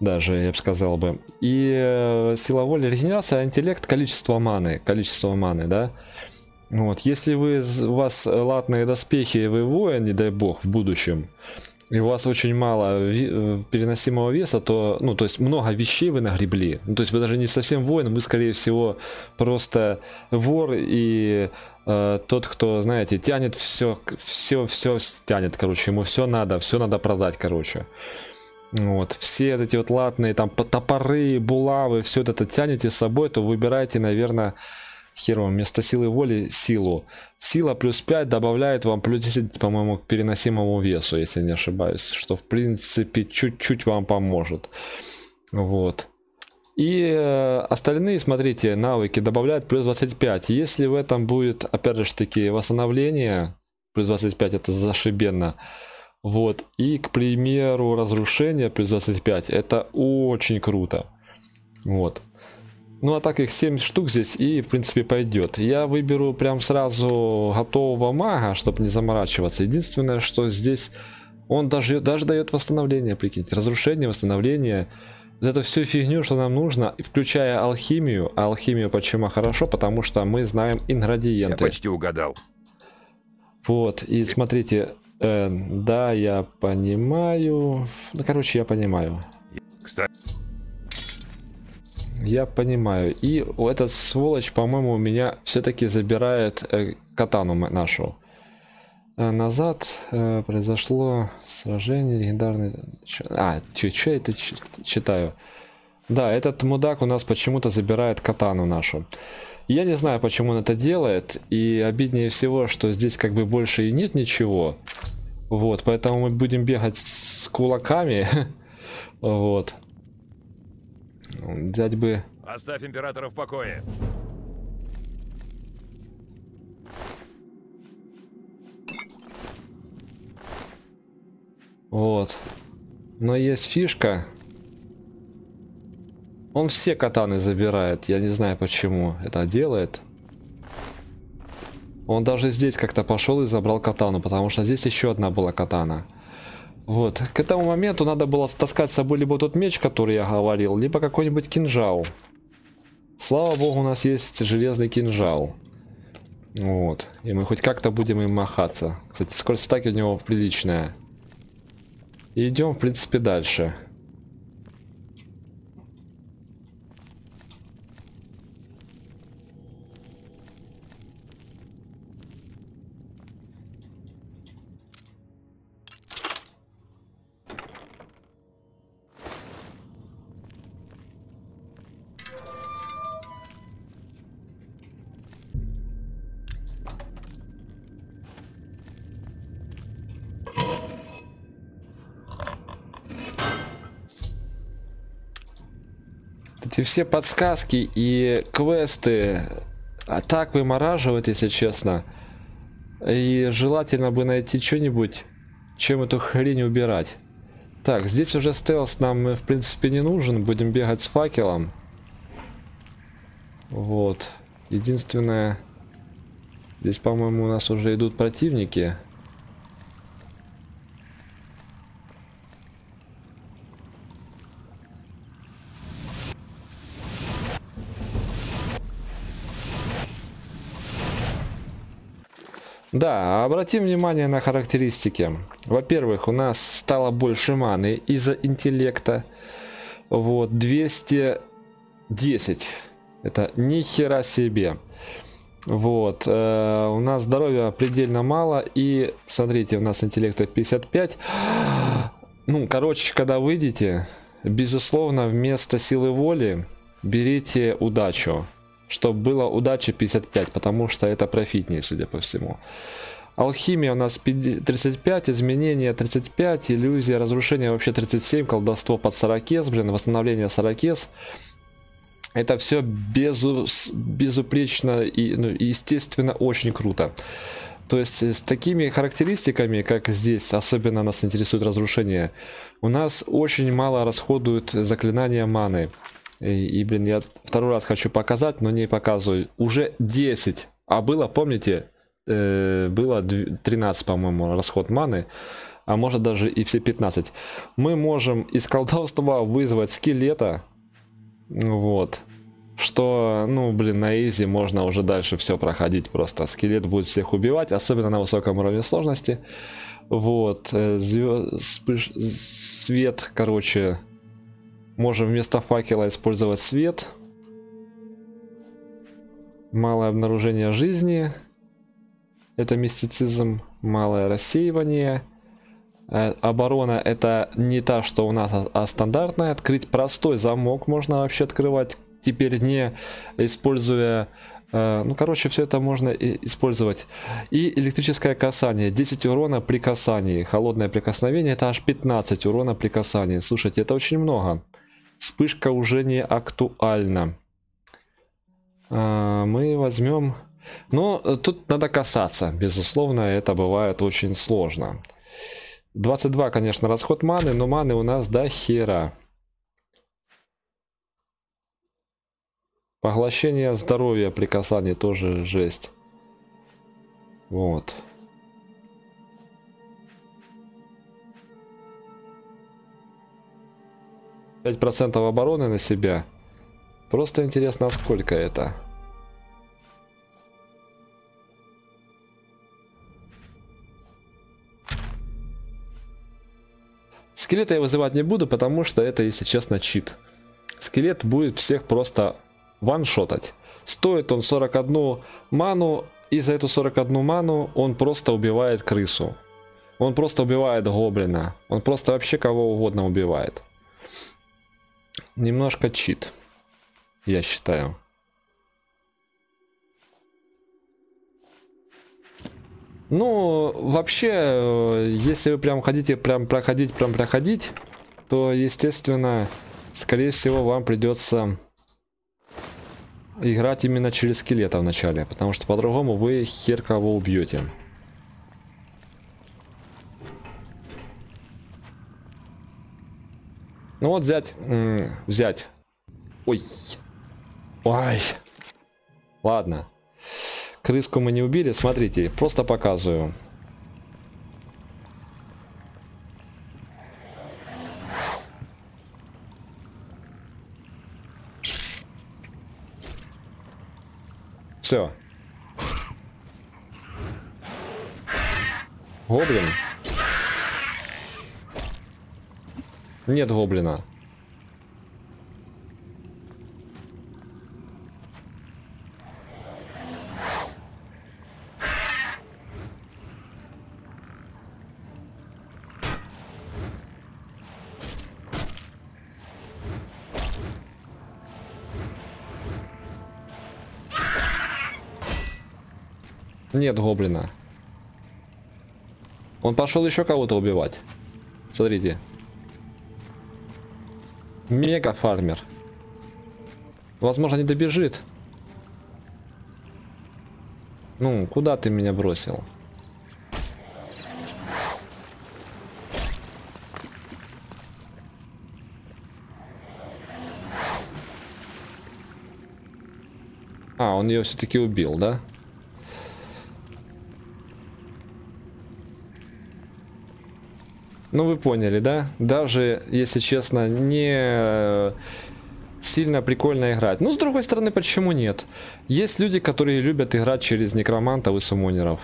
Даже, я бы сказал бы. И э, сила воли регенерация, а интеллект количество маны. Количество маны, да. Вот, если вы, у вас латные доспехи, вы воин, не дай бог, в будущем, и у вас очень мало э, переносимого веса, то, ну, то есть много вещей вы нагребли. Ну, то есть вы даже не совсем воин, вы, скорее всего, просто вор и э, тот, кто, знаете, тянет все, все, все тянет, короче, ему все надо, все надо продать, короче. Вот, все эти вот латные там топоры, булавы, все это тянете с собой, то выбирайте, наверное, хером вместо силы воли силу. Сила плюс 5 добавляет вам плюс 10, по-моему, к переносимому весу, если не ошибаюсь, что в принципе чуть-чуть вам поможет. Вот. И э, остальные, смотрите, навыки добавляют плюс 25. Если в этом будет, опять же таки, восстановление, плюс 25 это зашибенно. Вот. И, к примеру, разрушение плюс 25, это очень круто. Вот. Ну а так их 7 штук здесь и в принципе пойдет. Я выберу прям сразу готового мага, чтобы не заморачиваться. Единственное, что здесь он даже, даже дает восстановление, прикиньте. Разрушение, восстановление. Это всю фигню, что нам нужно, включая алхимию. А алхимию почему хорошо? Потому что мы знаем ингредиенты. Я почти угадал. Вот, и смотрите, э, да, я понимаю. Ну, короче, я понимаю. Кстати, я понимаю. И этот сволочь, по-моему, у меня все-таки забирает э, катану нашу. Э, назад э, произошло сражение легендарный... А, что я это читаю? Да, этот мудак у нас почему-то забирает катану нашу. Я не знаю, почему он это делает, и обиднее всего, что здесь как бы больше и нет ничего. Вот, поэтому мы будем бегать с кулаками. (laughs) вот. Взять бы... Оставь императора в покое. Вот. Но есть фишка. Он все катаны забирает. Я не знаю, почему это делает. Он даже здесь как-то пошел и забрал катану, потому что здесь еще одна была катана. Вот, к этому моменту надо было таскать с собой либо тот меч, который я говорил, либо какой-нибудь кинжал. Слава богу, у нас есть железный кинжал. Вот, и мы хоть как-то будем им махаться. Кстати, скорость атаки у него приличная. И идем, в принципе, дальше. эти все подсказки и квесты а так вымораживают, если честно. И желательно бы найти что-нибудь, чем эту хрень убирать. Так, здесь уже стелс нам, в принципе, не нужен. Будем бегать с факелом. Вот. Единственное... Здесь, по-моему, у нас уже идут противники. Да, обратим внимание на характеристики. Во-первых, у нас стало больше маны из-за интеллекта. Вот, 210. Это ни хера себе. Вот, э, у нас здоровья предельно мало. И, смотрите, у нас интеллекта 55. Ну, короче, когда выйдете, безусловно, вместо силы воли берите удачу чтобы было удачи 55, потому что это профитнее, судя по всему. Алхимия у нас 35, изменения 35, иллюзия, разрушение вообще 37, колдовство под 40, блин, восстановление 40. Это все безу, безупречно и, ну, естественно очень круто. То есть с такими характеристиками, как здесь, особенно нас интересует разрушение, у нас очень мало расходуют заклинания маны. И, и, блин, я второй раз хочу показать, но не показываю. Уже 10. А было, помните, э, было 13, по-моему, расход маны. А может даже и все 15. Мы можем из колдовства вызвать скелета. Вот. что, ну, блин, на изи можно уже дальше все проходить просто. Скелет будет всех убивать, особенно на высоком уровне сложности. Вот, э, вспыш- свет, короче, можем вместо факела использовать свет. Малое обнаружение жизни. Это мистицизм, малое рассеивание. Э, Оборона это не та, что у нас, а, а стандартная. Открыть простой замок можно вообще открывать. Теперь не используя... э, Ну, короче, все это можно использовать. И электрическое касание. 10 урона при касании. Холодное прикосновение это аж 15 урона при касании. Слушайте, это очень много. Вспышка уже не актуальна. А, Мы возьмем... Но тут надо касаться. Безусловно, это бывает очень сложно. 22, конечно, расход маны, но маны у нас до хера. Поглощение здоровья при касании тоже жесть. Вот. Пять процентов обороны на себя. Просто интересно, сколько это. Скелета я вызывать не буду, потому что это, если честно, чит. Скелет будет всех просто ваншотать. Стоит он 41 ману, и за эту 41 ману он просто убивает крысу. Он просто убивает гоблина. Он просто вообще кого угодно убивает. Немножко чит, я считаю. Ну, вообще, э, если вы прям хотите прям проходить, прям проходить, то, естественно, скорее всего, вам придется играть именно через скелета вначале, потому что по-другому вы хер кого убьете. Ну вот взять, взять. Ой. Ой. Ладно. Крыску мы не убили, смотрите, просто показываю. Все. Гоблин. Нет гоблина. Нет гоблина. Он пошел еще кого-то убивать. Смотрите. Мега фармер. Возможно, не добежит. Ну, куда ты меня бросил? А, он ее все-таки убил, да? Ну вы поняли, да? Даже, если честно, не э, сильно прикольно играть. Ну, с другой стороны, почему нет? Есть люди, которые любят играть через некромантов и суммонеров.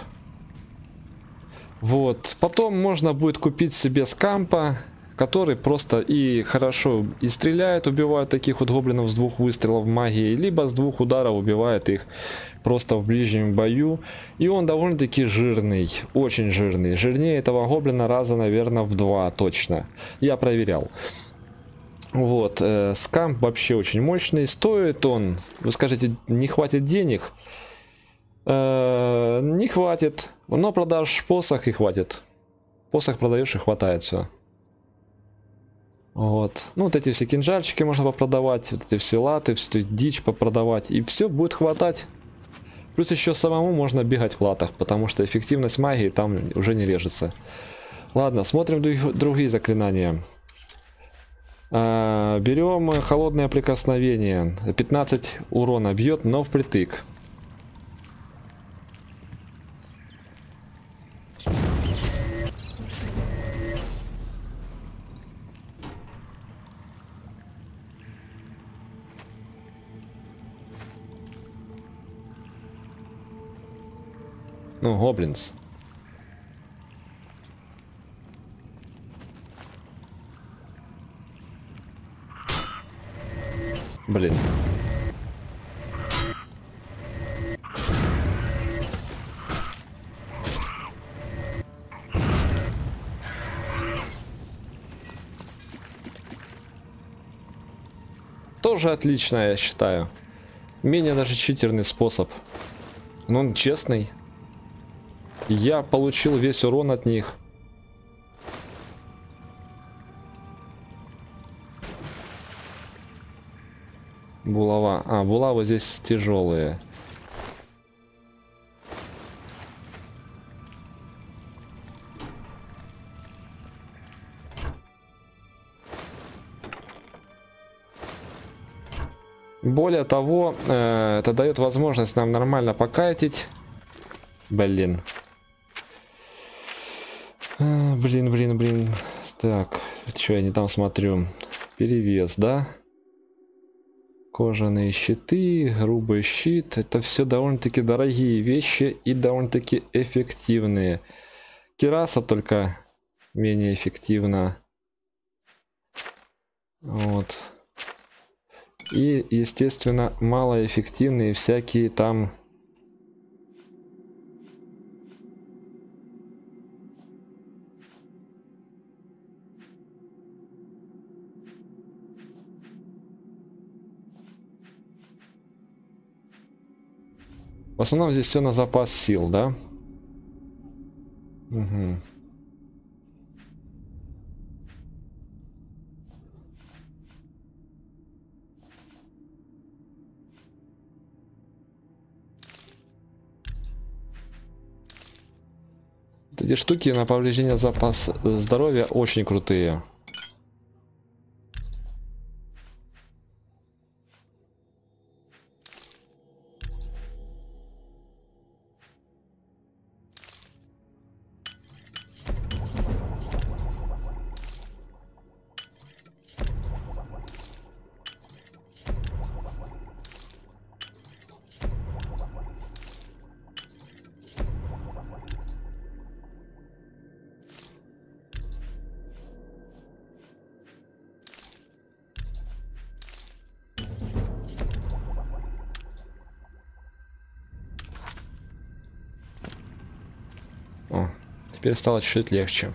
Вот. Потом можно будет купить себе скампа, который просто и хорошо и стреляет, убивает таких вот гоблинов с двух выстрелов магии, либо с двух ударов убивает их просто в ближнем бою. И он довольно-таки жирный, очень жирный. Жирнее этого гоблина раза, наверное, в два точно. Я проверял. Вот, э, скамп вообще очень мощный. Стоит он, вы скажете, не хватит денег? Э, не хватит. Но продашь посох и хватит. Посох продаешь и хватает все. Вот. Ну, вот эти все кинжальчики можно попродавать, вот эти все латы, всю эту дичь попродавать, и все будет хватать. Плюс еще самому можно бегать в латах, потому что эффективность магии там уже не режется. Ладно, смотрим друг- другие заклинания. А, берем холодное прикосновение. 15 урона бьет, но впритык. Ну, гоблинс. Блин. Тоже отлично, я считаю. Менее даже читерный способ. Но он честный. Я получил весь урон от них. Булава. А, булавы здесь тяжелые. Более того, э, это дает возможность нам нормально покатить. Блин. Э, блин, блин, блин. Так, что я не там смотрю? Перевес, да? Кожаные щиты, грубый щит. Это все довольно-таки дорогие вещи и довольно-таки эффективные. Кираса только менее эффективна. Вот. И, естественно, малоэффективные всякие там В основном здесь все на запас сил, да? Угу. Эти штуки на повреждение запас здоровья очень крутые. Теперь стало чуть-чуть легче.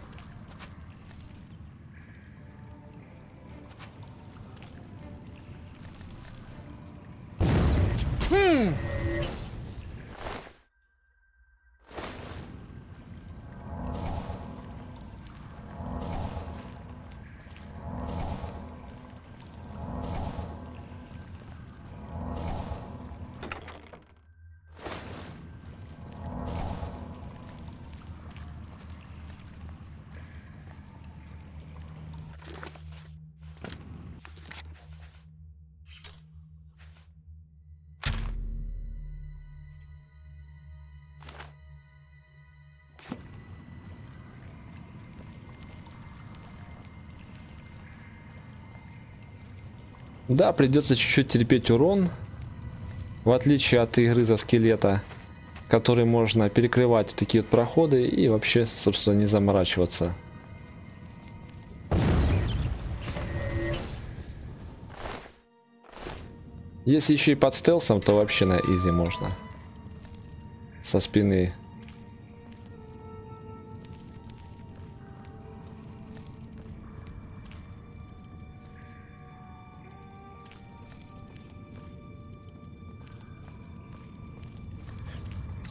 Да, придется чуть-чуть терпеть урон. В отличие от игры за скелета, который можно перекрывать такие вот проходы и вообще, собственно, не заморачиваться. Если еще и под стелсом, то вообще на изи можно. Со спины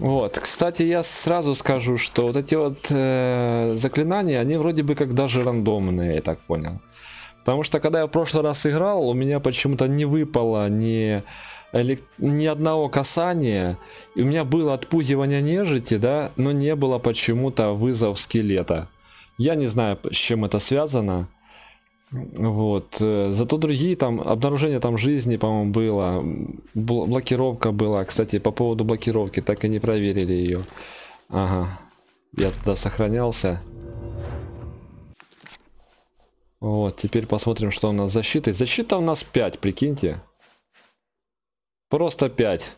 Вот, кстати, я сразу скажу, что вот эти вот э, заклинания, они вроде бы как даже рандомные, я так понял. Потому что когда я в прошлый раз играл, у меня почему-то не выпало ни, ни одного касания. И у меня было отпугивание нежити, да, но не было почему-то вызов скелета. Я не знаю, с чем это связано. Вот. Зато другие там, обнаружение там жизни, по-моему, было. Блокировка была. Кстати, по поводу блокировки, так и не проверили ее. Ага. Я тогда сохранялся. Вот, теперь посмотрим, что у нас с защитой. Защита у нас 5, прикиньте. Просто 5.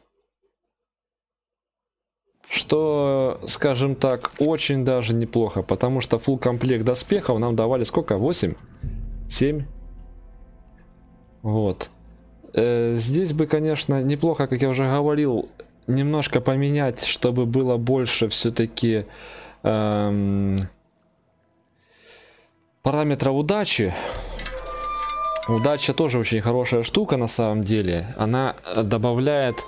Что, скажем так, очень даже неплохо, потому что full комплект доспехов нам давали сколько? 8? 7? Вот. Э, здесь бы, конечно, неплохо, как я уже говорил, немножко поменять, чтобы было больше все-таки эм, параметра удачи. Удача тоже очень хорошая штука на самом деле. Она добавляет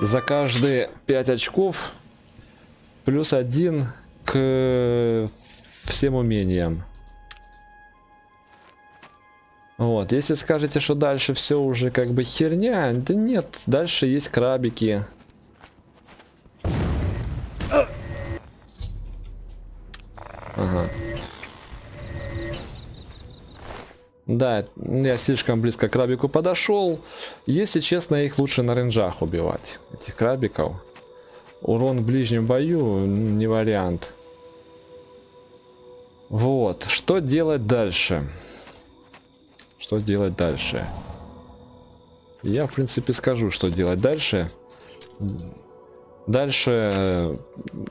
за каждые 5 очков плюс один к всем умениям. Вот, если скажете, что дальше все уже как бы херня, да нет, дальше есть крабики. Ага. Да, я слишком близко к крабику подошел. Если честно, их лучше на ренджах убивать, этих крабиков. Урон в ближнем бою не вариант. Вот, что делать дальше? Что делать дальше? Я, в принципе, скажу, что делать дальше. Дальше э,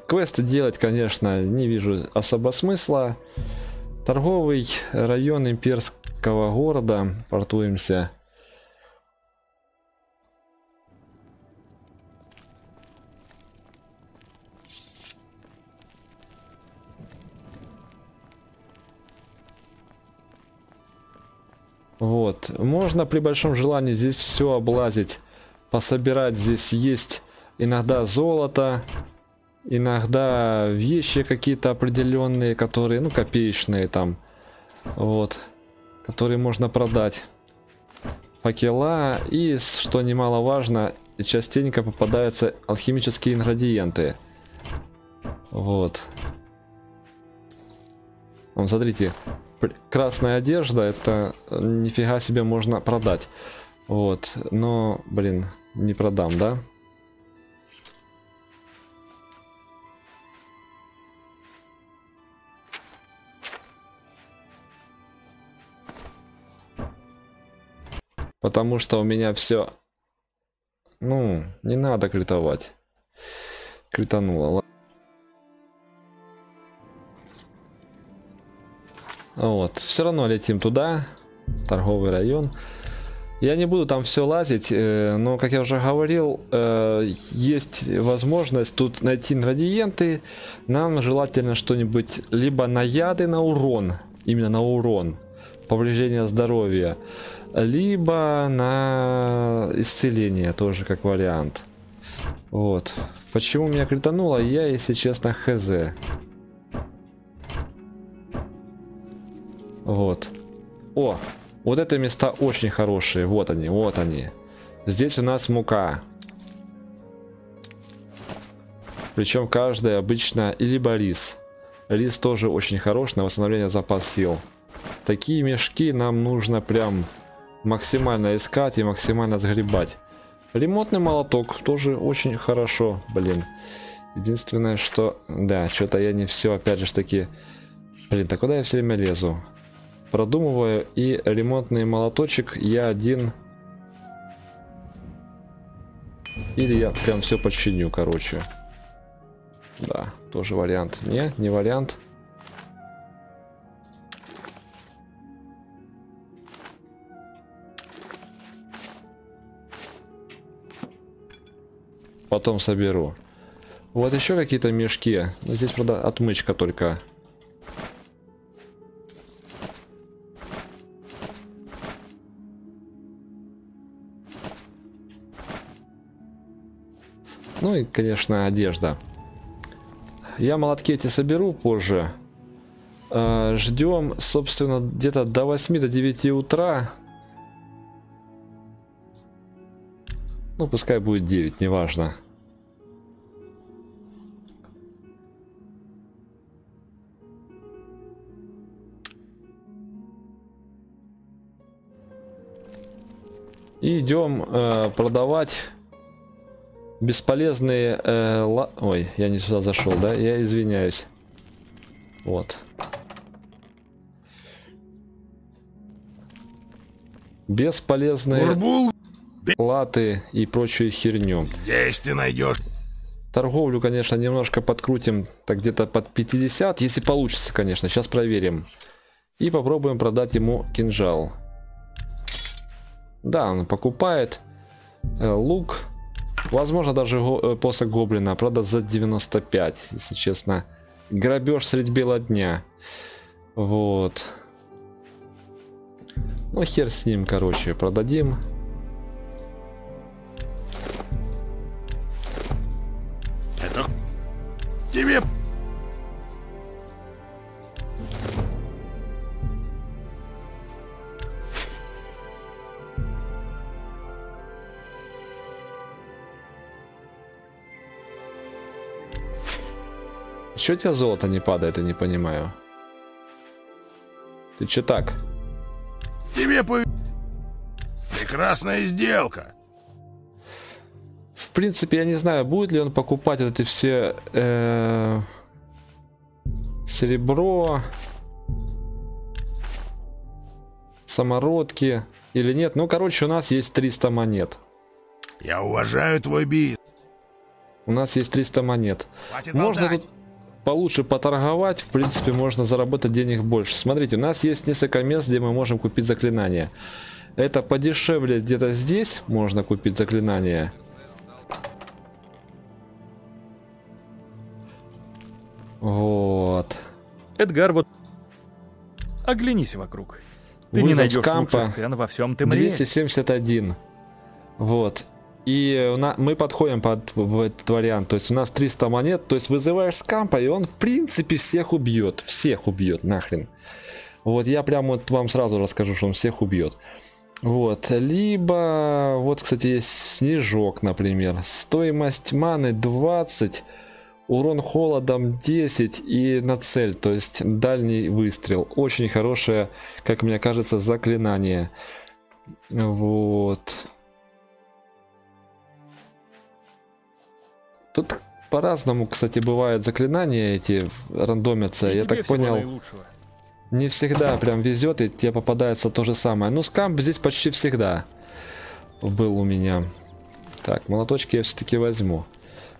квесты делать, конечно, не вижу особо смысла. Торговый район имперского города. Портуемся. Вот. Можно при большом желании здесь все облазить. Пособирать здесь есть иногда золото, иногда вещи какие-то определенные, которые, ну, копеечные там, вот, которые можно продать. Факела и, что немаловажно, частенько попадаются алхимические ингредиенты. Вот. Вон, смотрите, красная одежда, это нифига себе можно продать. Вот, но, блин, не продам, да? Потому что у меня все... Ну, не надо критовать. Критануло. Вот, все равно летим туда, торговый район. Я не буду там все лазить, э, но, как я уже говорил, э, есть возможность тут найти ингредиенты. Нам желательно что-нибудь либо на яды, на урон, именно на урон, повреждение здоровья, либо на исцеление, тоже как вариант. Вот. Почему меня критануло, я, если честно, хз. Вот. О, вот это места очень хорошие. Вот они, вот они. Здесь у нас мука. Причем каждая обычно либо рис. Рис тоже очень хорош на восстановление запас сил. Такие мешки нам нужно прям максимально искать и максимально сгребать. Ремонтный молоток тоже очень хорошо, блин. Единственное, что... Да, что-то я не все, опять же таки... Блин, так куда я все время лезу? Продумываю и ремонтный молоточек я один. Или я прям все починю короче. Да тоже вариант. Не не вариант. Потом соберу. Вот еще какие-то мешки. Здесь правда отмычка только Ну и, конечно, одежда. Я молотки эти соберу позже. Э, ждем, собственно, где-то до 8 до 9 утра. Ну, пускай будет 9, неважно. И идем э, продавать бесполезные... Э, ла... Ой, я не сюда зашел, да? Я извиняюсь. Вот. Бесполезные Бурбул, латы и прочую херню. здесь ты найдешь. Торговлю, конечно, немножко подкрутим, так где-то под 50, если получится, конечно. Сейчас проверим. И попробуем продать ему кинжал. Да, он покупает э, лук. Возможно, даже э, посох гоблина. Правда, за 95, если честно. Грабеж средь бела дня. Вот. Ну, хер с ним, короче, продадим. Это... Тебе... Чё у тебя золото не падает, я не понимаю. Ты че так? Тебе по... Прекрасная сделка. В принципе, я не знаю, будет ли он покупать вот эти все э, серебро, самородки или нет. Ну, короче, у нас есть 300 монет. Я уважаю твой бизнес. У нас есть 300 монет. Хватит Можно болтать. тут получше поторговать, в принципе, можно заработать денег больше. Смотрите, у нас есть несколько мест, где мы можем купить заклинания. Это подешевле где-то здесь можно купить заклинания. Вот. Эдгар, вот... Оглянись вокруг. Ты не Вызов найдешь скампа. лучших цен во всем Темре. 271. Вот. И мы подходим под в этот вариант. То есть у нас 300 монет. То есть вызываешь скампа, и он в принципе всех убьет. Всех убьет нахрен. Вот я прям вот вам сразу расскажу, что он всех убьет. Вот. Либо, вот, кстати, есть снежок, например. Стоимость маны 20. Урон холодом 10 и на цель, то есть дальний выстрел. Очень хорошее, как мне кажется, заклинание. Вот. Тут по-разному, кстати, бывают заклинания эти рандомятся. И Я так понял, не всегда прям везет, и тебе попадается то же самое. Ну, скамп здесь почти всегда был у меня. Так, молоточки я все-таки возьму.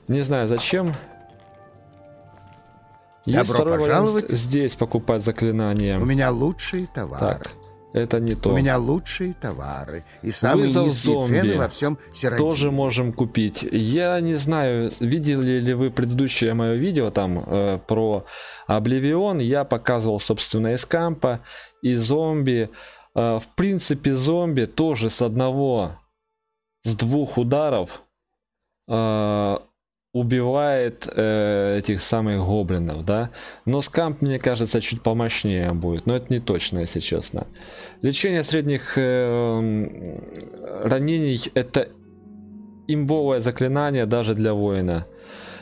Не знаю зачем. Есть Добро второй вариант пожаловать. здесь покупать заклинания. У меня лучшие товары. Так, это не то. У меня лучшие товары. И самые Вызов низкие зомби. цены во всем Сиротине. Тоже можем купить. Я не знаю, видели ли вы предыдущее мое видео там э, про Обливион. Я показывал, собственно, из кампа, и зомби. Э, в принципе, зомби тоже с одного, с двух ударов э, убивает э, этих самых гоблинов, да. Но скамп, мне кажется, чуть помощнее будет. Но это не точно, если честно. Лечение средних э, ранений это имбовое заклинание даже для воина.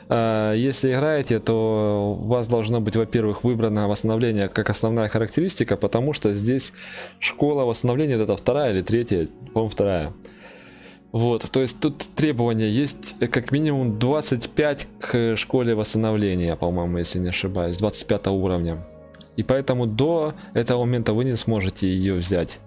Э, Если играете, то у вас должно быть, во-первых, выбрано восстановление как основная характеристика, потому что здесь школа восстановления, это вторая или третья, по-моему, вторая. Вот, то есть тут требования есть э, как минимум 25 к школе восстановления, по-моему, если не ошибаюсь, 25 уровня. И поэтому до этого момента вы не сможете ее взять.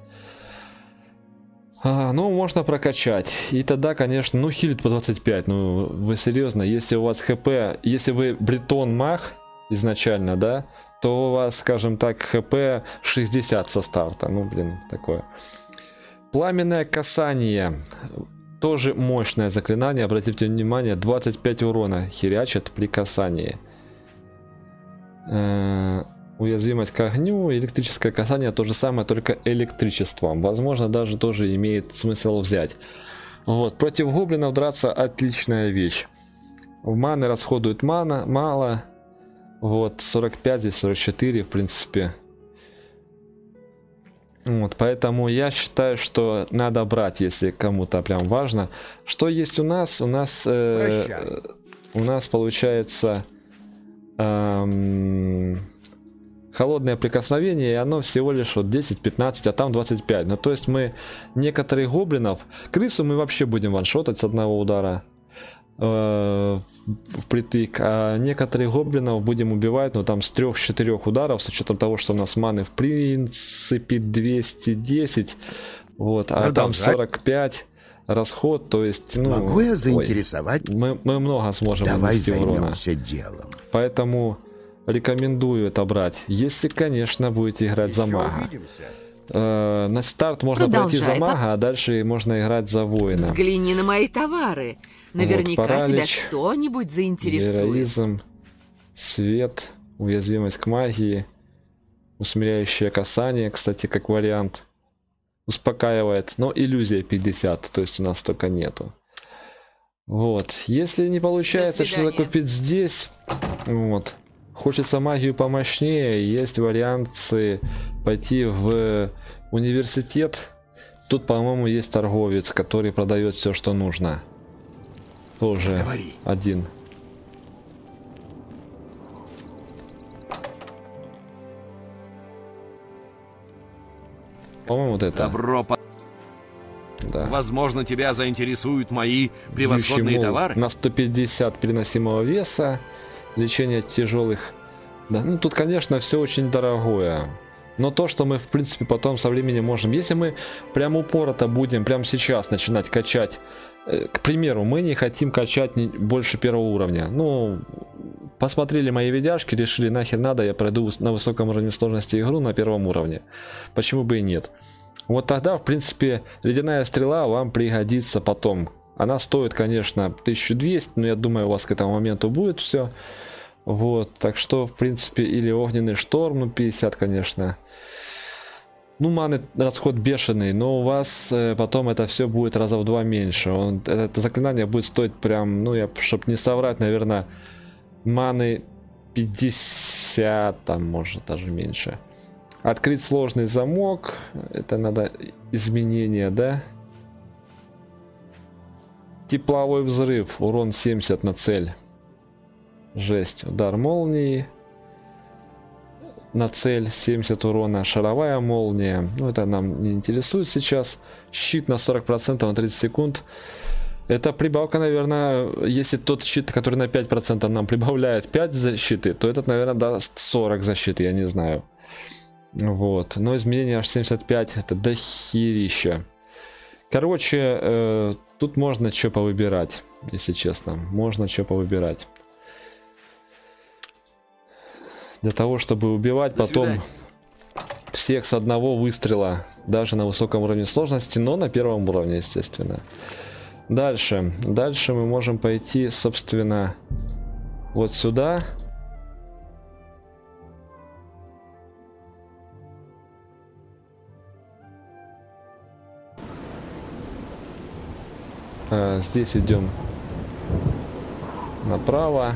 А, ну, можно прокачать. И тогда, конечно, ну, хилит по 25. Ну, вы серьезно, если у вас хп, если вы бретон маг изначально, да, то у вас, скажем так, хп 60 со старта. Ну, блин, такое. Пламенное касание. Тоже мощное заклинание. Обратите внимание, 25 урона херячит при касании. Э, Уязвимость к огню, электрическое касание то же самое, только электричеством. Возможно, даже тоже имеет смысл взять. Вот, против гоблинов драться отличная вещь. В маны расходует мана, мало. Вот, 45, здесь 44, в принципе. Вот, поэтому я считаю, что надо брать, если кому-то прям важно. Что есть у нас? У нас, э, Прощай. у нас получается эм, холодное прикосновение, и оно всего лишь вот 10-15, а там 25. Ну, то есть мы некоторых гоблинов, крысу мы вообще будем ваншотать с одного удара э, впритык, а некоторых гоблинов будем убивать, ну там с 3-4 ударов, с учетом того, что у нас маны в принципе 210, вот, а там Продолжай. 45, расход, то есть, ну... Могу я ой, заинтересовать? мы, мы много сможем Давай урона. делом. Поэтому рекомендую это брать. Если, конечно, будете играть за мага. Э, на старт можно пройти за Продолжай, мага, а дальше можно играть за воина. Взгляни на мои товары. Наверняка тебя паралич, что-нибудь заинтересует. Героизм, свет, уязвимость к магии, усмиряющее касание, кстати, как вариант. Успокаивает, но иллюзия 50, то есть у нас только нету. Вот, если не получается что-то купить здесь, вот, хочется магию помощнее, есть варианты пойти в университет. Тут, по-моему, есть торговец, который продает все, что нужно. Тоже один. По-моему, вот это. Добро по... Да. Возможно, тебя заинтересуют мои превосходные мол товары. На 150 переносимого веса, лечение тяжелых. Да, ну тут, конечно, все очень дорогое. Но то, что мы, в принципе, потом со временем можем... Если мы прям упорото будем прямо сейчас начинать качать... э, К примеру, мы не хотим качать больше первого уровня. Ну, посмотрели мои видяшки, решили, нахер надо, я пройду на высоком уровне сложности игру на первом уровне. Почему бы и нет? Вот тогда, в принципе, ледяная стрела вам пригодится потом. Она стоит, конечно, 1200, но я думаю, у вас к этому моменту будет все. Вот, так что, в принципе, или огненный шторм, ну 50, конечно. Ну, маны расход бешеный, но у вас э, потом это все будет раза в два меньше. Он, это, это заклинание будет стоить прям, ну, я, чтобы не соврать, наверное, маны 50, там, может, даже меньше. Открыть сложный замок. Это надо изменения, да? Тепловой взрыв. Урон 70 на цель. Жесть. Удар молнии. На цель 70 урона. Шаровая молния. Ну, это нам не интересует сейчас. Щит на 40% на 30 секунд. Это прибавка, наверное, если тот щит, который на 5% нам прибавляет 5 защиты, то этот, наверное, даст 40 защиты, я не знаю. Вот. Но изменение аж 75 это дохерища. Короче, э, тут можно что повыбирать, если честно. Можно что повыбирать. Для того, чтобы убивать До потом свидания. всех с одного выстрела, даже на высоком уровне сложности, но на первом уровне, естественно. Дальше. Дальше мы можем пойти, собственно, вот сюда. А, здесь идем направо.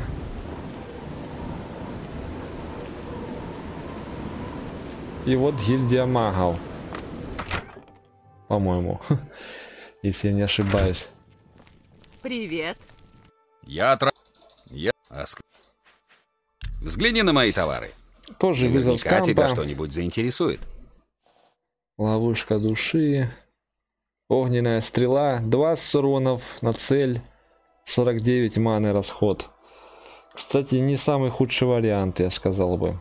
И вот гильдия магов. По-моему. (laughs) Если я не ошибаюсь. Привет. Я тра... Я... Аск... Взгляни на мои товары. Тоже вызов с Наверняка тебя кампа. что-нибудь заинтересует. Ловушка души. Огненная стрела. 20 уронов на цель. 49 маны расход. Кстати, не самый худший вариант, я сказал бы.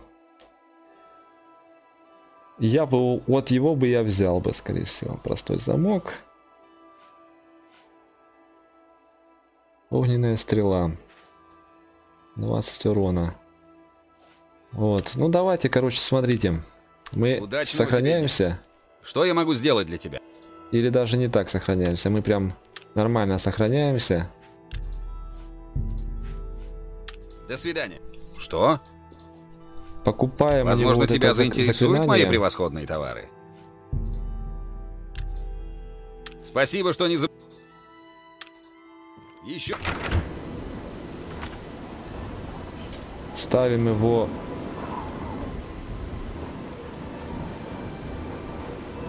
Я бы, вот его бы я взял бы, скорее всего. Простой замок. Огненная стрела. 20 урона. Вот. Ну давайте, короче, смотрите. Мы Удачного сохраняемся. Что я могу сделать для тебя? Или даже не так сохраняемся. Мы прям нормально сохраняемся. До свидания. Что? Покупаем Возможно, вот тебя заинтересуют мои заклинание. превосходные товары. Спасибо, что не за... Еще... Ставим его...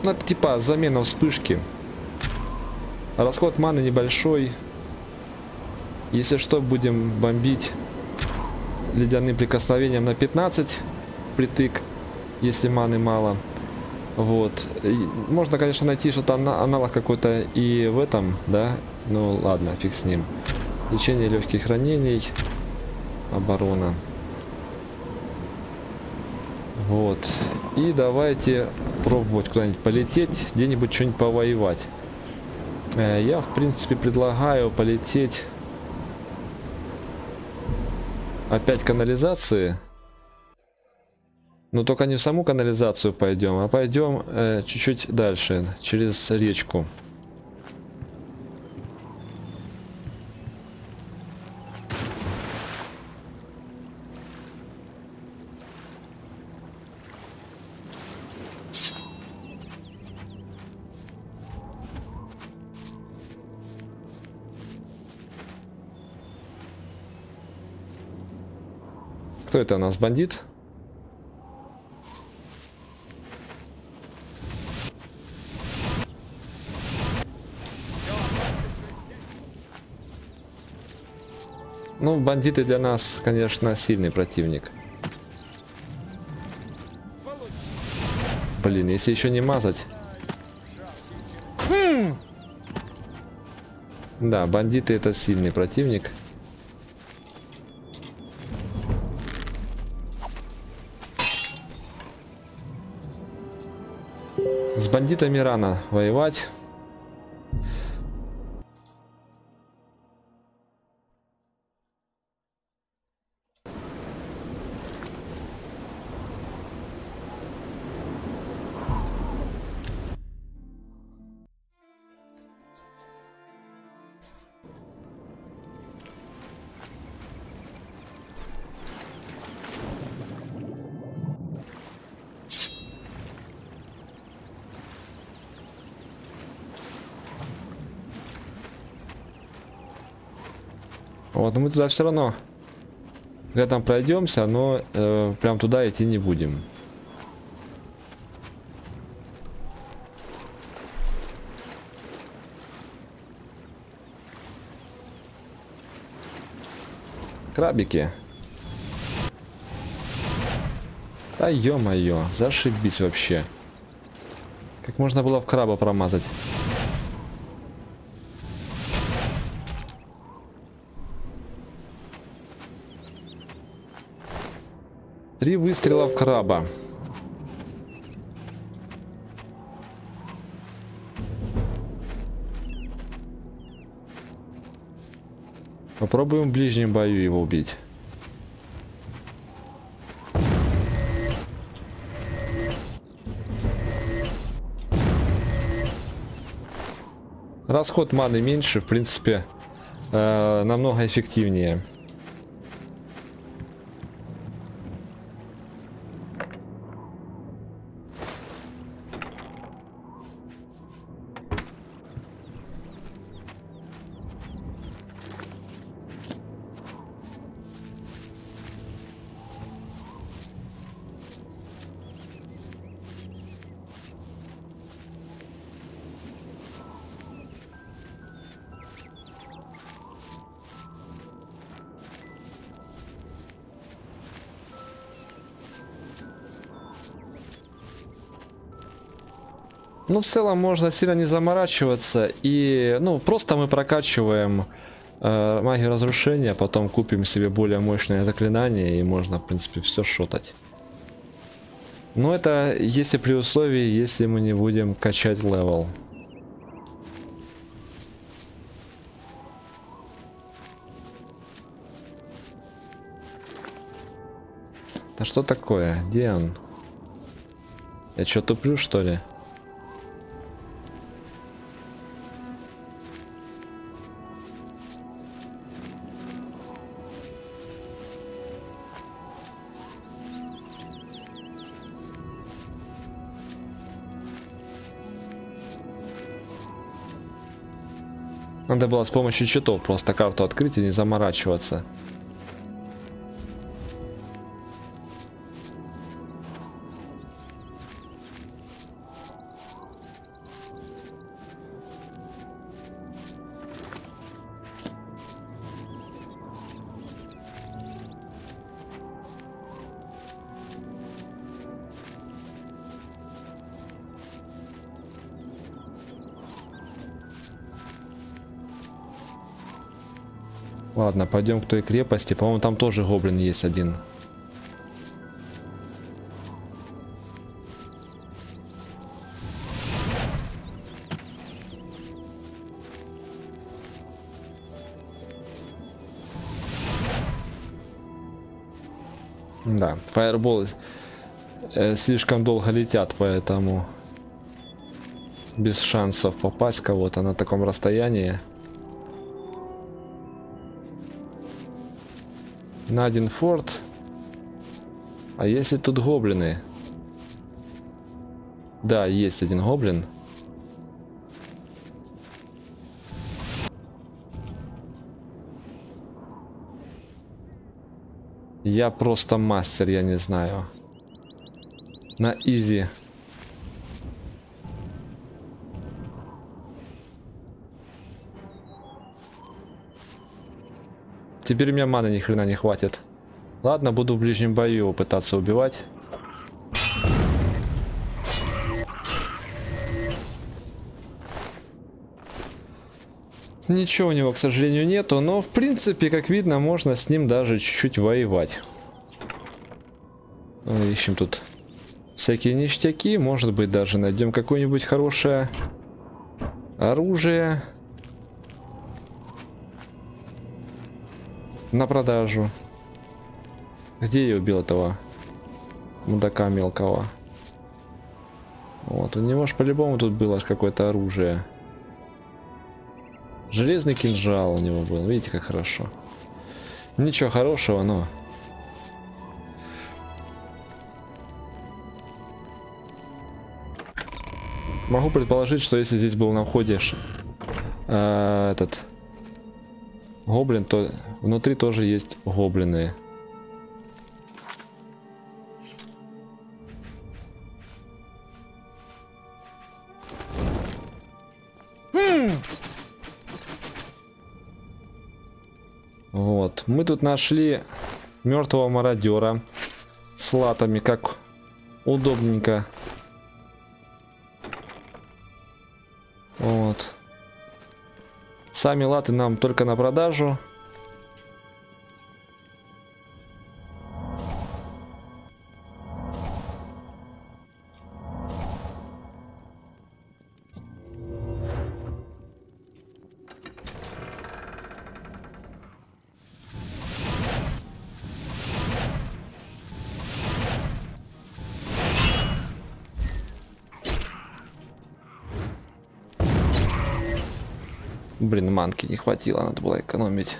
Ну, это типа замена вспышки. Расход маны небольшой. Если что, будем бомбить ледяным прикосновением на 15 впритык, если маны мало. Вот. И можно, конечно, найти что-то ана- аналог какой-то и в этом, да? Ну ладно, фиг с ним. Лечение легких ранений. Оборона. Вот. И давайте пробовать куда-нибудь полететь, где-нибудь что-нибудь повоевать. Э, я, в принципе, предлагаю полететь опять канализации. Но только не в саму канализацию пойдем, а пойдем э, чуть-чуть э, дальше, через речку. Кто это у нас, бандит? Ну, бандиты для нас, конечно, сильный противник. Блин, если еще не мазать. Да, бандиты это сильный противник. Бандитами рано воевать. Но мы туда все равно рядом пройдемся, но э, прям туда идти не будем. Крабики. Да ё-моё, зашибись вообще. Как можно было в краба промазать? Три выстрела в краба. Попробуем в ближнем бою его убить. Расход маны меньше, в принципе, э, намного эффективнее. Ну, в целом можно сильно не заморачиваться и, ну, просто мы прокачиваем э, магию разрушения, потом купим себе более мощное заклинание и можно, в принципе, все шотать. Но это если при условии, если мы не будем качать level. Да что такое? Где он? Я что туплю что ли? Надо было с помощью читов просто карту открыть и не заморачиваться. пойдем к той крепости. По-моему, там тоже гоблин есть один. Да, фаерболы э, слишком долго летят, поэтому без шансов попасть кого-то на таком расстоянии. На один форт. А если тут гоблины? Да, есть один гоблин. Я просто мастер, я не знаю. На изи. Теперь у меня маны ни хрена не хватит. Ладно, буду в ближнем бою пытаться убивать. Ничего у него, к сожалению, нету, но в принципе, как видно, можно с ним даже чуть-чуть воевать. Ну, ищем тут всякие ништяки, может быть даже найдем какое-нибудь хорошее оружие на продажу. Где я убил этого мудака мелкого? Вот, у него ж по-любому тут было какое-то оружие. Железный кинжал у него был. Видите, как хорошо. Ничего хорошего, но... Могу предположить, что если здесь был на входе э, этот гоблин, то внутри тоже есть гоблины. Вот. Мы тут нашли мертвого мародера с латами, как удобненько. Сами латы нам только на продажу. Манки не хватило, надо было экономить.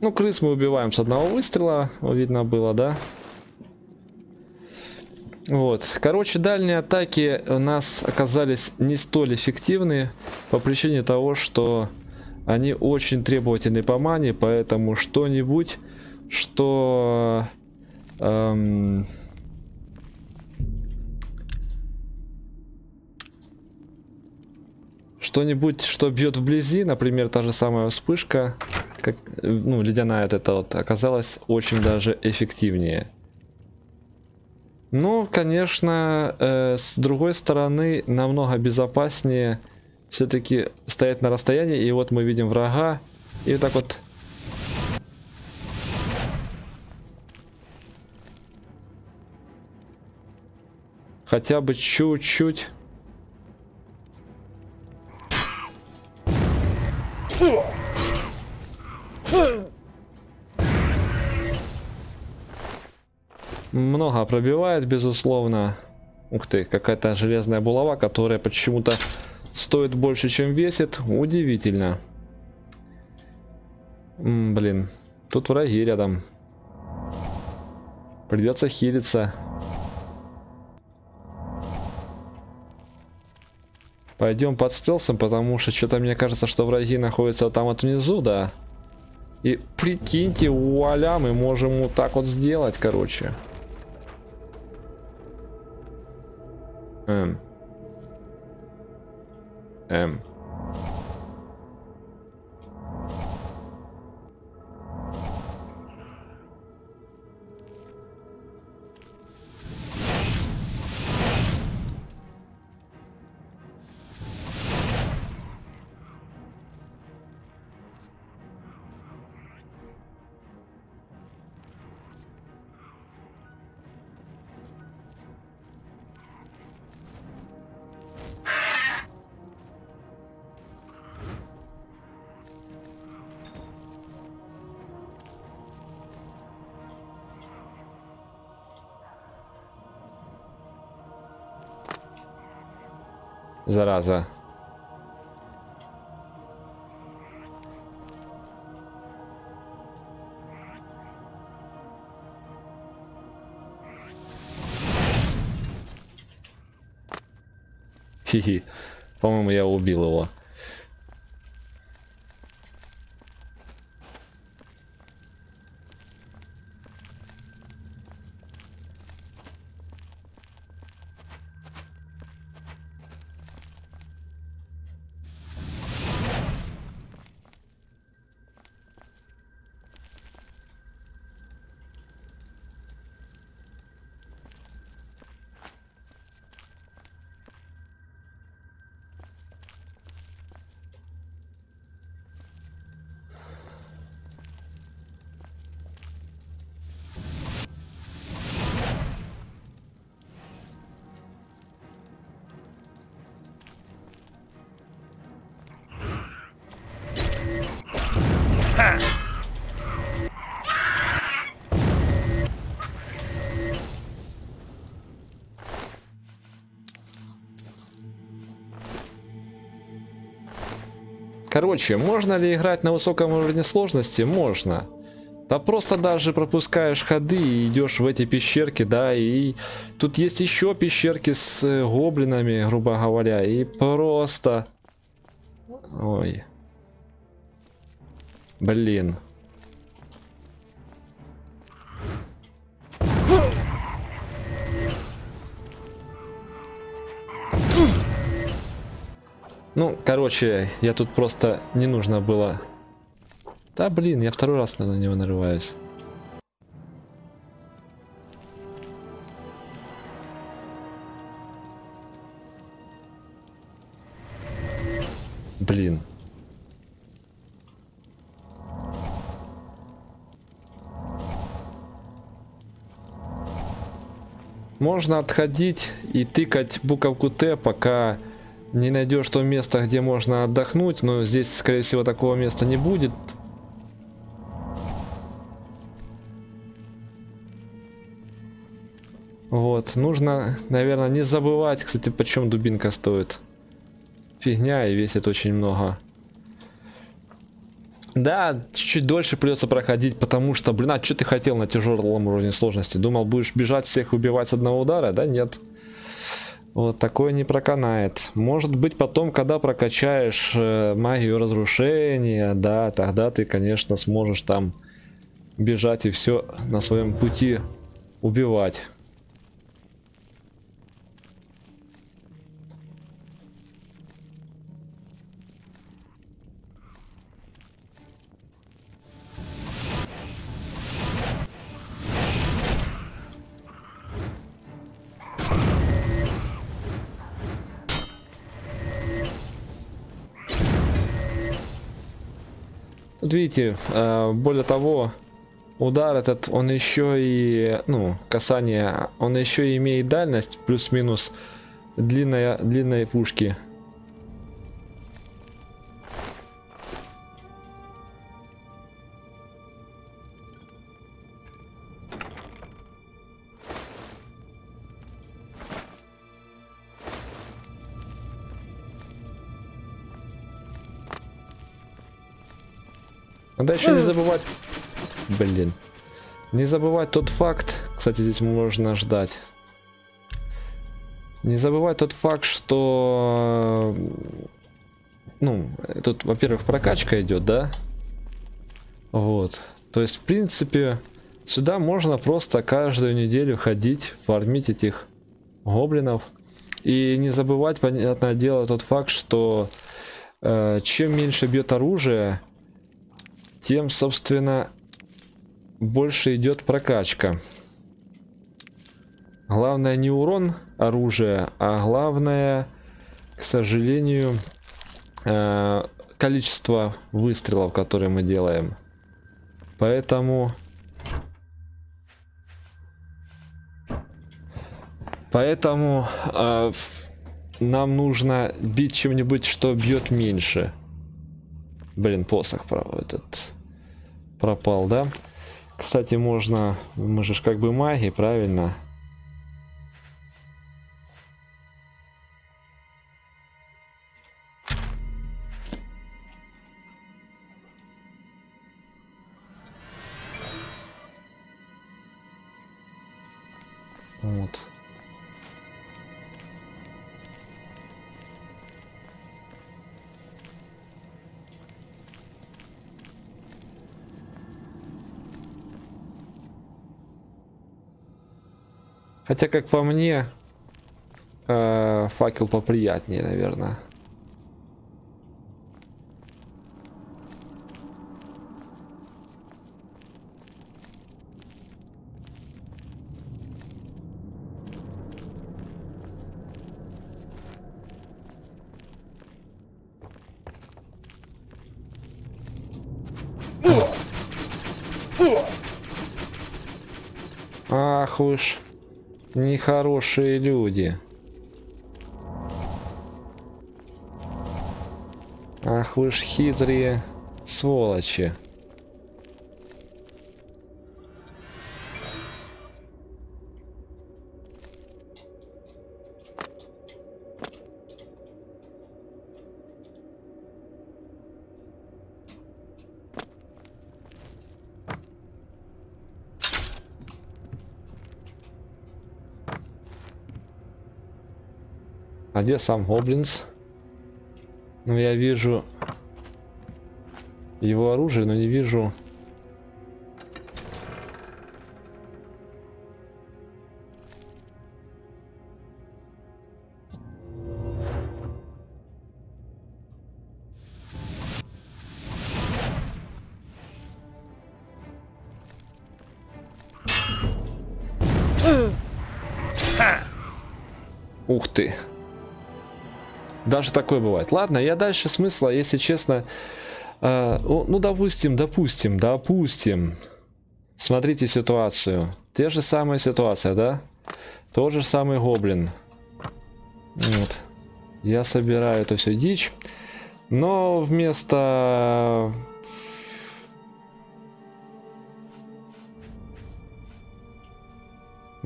Ну, крыс мы убиваем с одного выстрела, видно было, да? Вот. Короче, дальние атаки у нас оказались не столь эффективны по причине того, что они очень требовательны по мане, поэтому что-нибудь, что... Эм, что-нибудь, что бьет вблизи, например, та же самая вспышка, как, ну, ледяная вот эта вот, оказалась очень даже эффективнее. Но, конечно, э, с другой стороны, намного безопаснее все-таки стоять на расстоянии, и вот мы видим врага, и вот так вот. Хотя бы чуть-чуть. Много пробивает безусловно. Ух ты какая-то железная булава которая почему-то стоит больше, чем весит. Удивительно. М, блин, тут враги рядом. Придется хилиться. Пойдем под стелсом, потому что что-то мне кажется, что враги находятся там вот внизу, да. И прикиньте, вуаля, мы можем вот так вот сделать, короче. Эм. Эм. Зараза. Хи-хи. По-моему, я убил его. Короче, можно ли играть на высоком уровне сложности? Можно. Да просто даже пропускаешь ходы и идешь в эти пещерки, да, и тут есть еще пещерки с э, гоблинами, грубо говоря, и просто... Ой. Блин. Ну, короче, я тут просто не нужно было... Да, блин, я второй раз на него нарываюсь. Блин. Можно отходить и тыкать буковку Т, пока не найдешь то место, где можно отдохнуть, но здесь, скорее всего, такого места не будет. Вот, нужно, наверное, не забывать, кстати, почем дубинка стоит. Фигня и весит очень много. Да, чуть-чуть дольше придется проходить, потому что, блин, а что ты хотел на тяжелом уровне сложности? Думал, будешь бежать всех убивать с одного удара? Да, нет. Вот такое не проканает. Может быть потом, когда прокачаешь э, магию разрушения, да, тогда ты, конечно, сможешь там бежать и все на своем пути убивать. Видите, э, более того, удар этот, он еще и, ну, касание, он еще и имеет дальность, плюс-минус длинная, длинной пушки. Надо еще не забывать... Блин. Не забывать тот факт... Кстати, здесь можно ждать. Не забывать тот факт, что... Ну, тут, во-первых, прокачка идет, да? Вот. То есть, в принципе, сюда можно просто каждую неделю ходить, фармить этих гоблинов. И не забывать, понятное дело, тот факт, что э, чем меньше бьет оружие, тем, собственно, больше идет прокачка. Главное не урон оружия, а главное, к сожалению, э, количество выстрелов, которые мы делаем. Поэтому... Поэтому э, нам нужно бить чем-нибудь, что бьет меньше. Блин, посох этот пропал, да? Кстати, можно... Мы же как бы маги, правильно? Хотя, как по мне, э, факел поприятнее, наверное. Ах уж нехорошие люди. Ах вы ж хитрые сволочи. Где сам Гоблинс? Ну, я вижу его оружие, но не вижу... Ух ты. Даже такое бывает. Ладно, я дальше смысла, если честно... Э, ну, допустим, допустим, допустим. Смотрите ситуацию. Те же самая ситуация, да? Тот же самый гоблин. Вот. Я собираю эту всю дичь. Но вместо...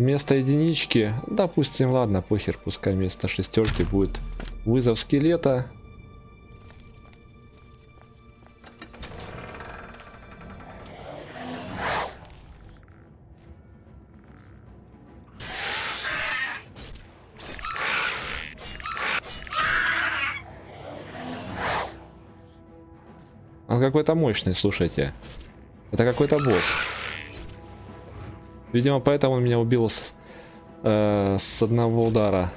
Вместо единички, допустим, ладно, похер, пускай вместо шестерки будет вызов скелета. Он какой-то мощный, слушайте. Это какой-то босс. Видимо, поэтому он меня убил с, э, с одного удара.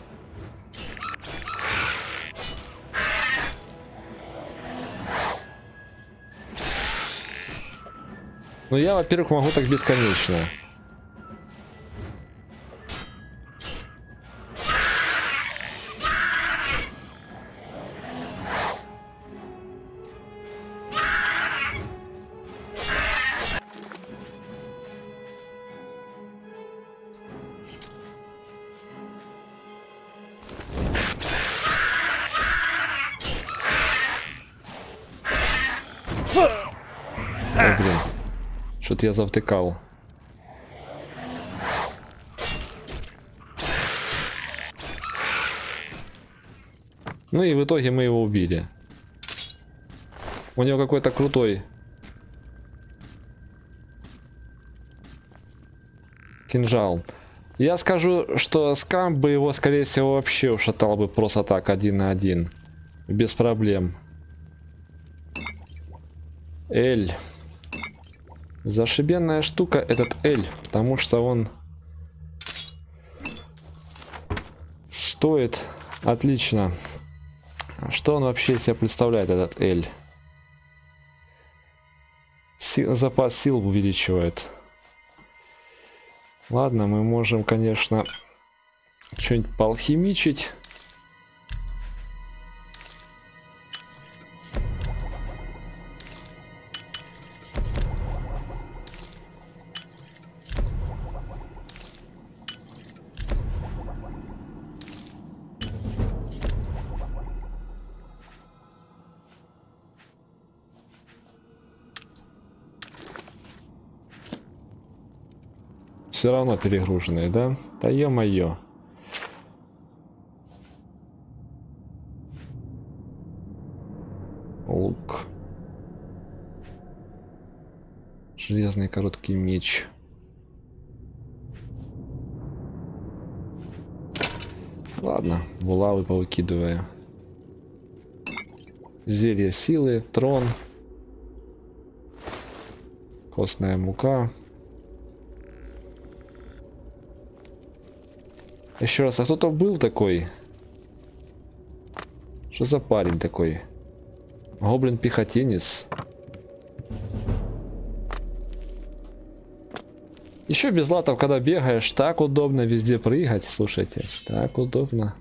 Ну я, во-первых, могу так бесконечно. Завтыкал. Ну и в итоге мы его убили. У него какой-то крутой кинжал. Я скажу, что скам бы его, скорее всего, вообще ушатал бы просто так, один на один. Без проблем. Эль. Зашибенная штука этот Эль, потому что он стоит отлично. Что он вообще из себя представляет, этот Эль? Си запас сил увеличивает. Ладно, мы можем, конечно, что-нибудь поалхимичить. Все равно перегруженные, да? Да ё-моё. Лук. Железный короткий меч. Ладно, булавы повыкидываю. Зелье силы, трон. Костная мука. Еще раз, а кто-то был такой? Что за парень такой? Гоблин-пехотинец. Еще без латов, когда бегаешь, так удобно везде прыгать, слушайте. Так удобно.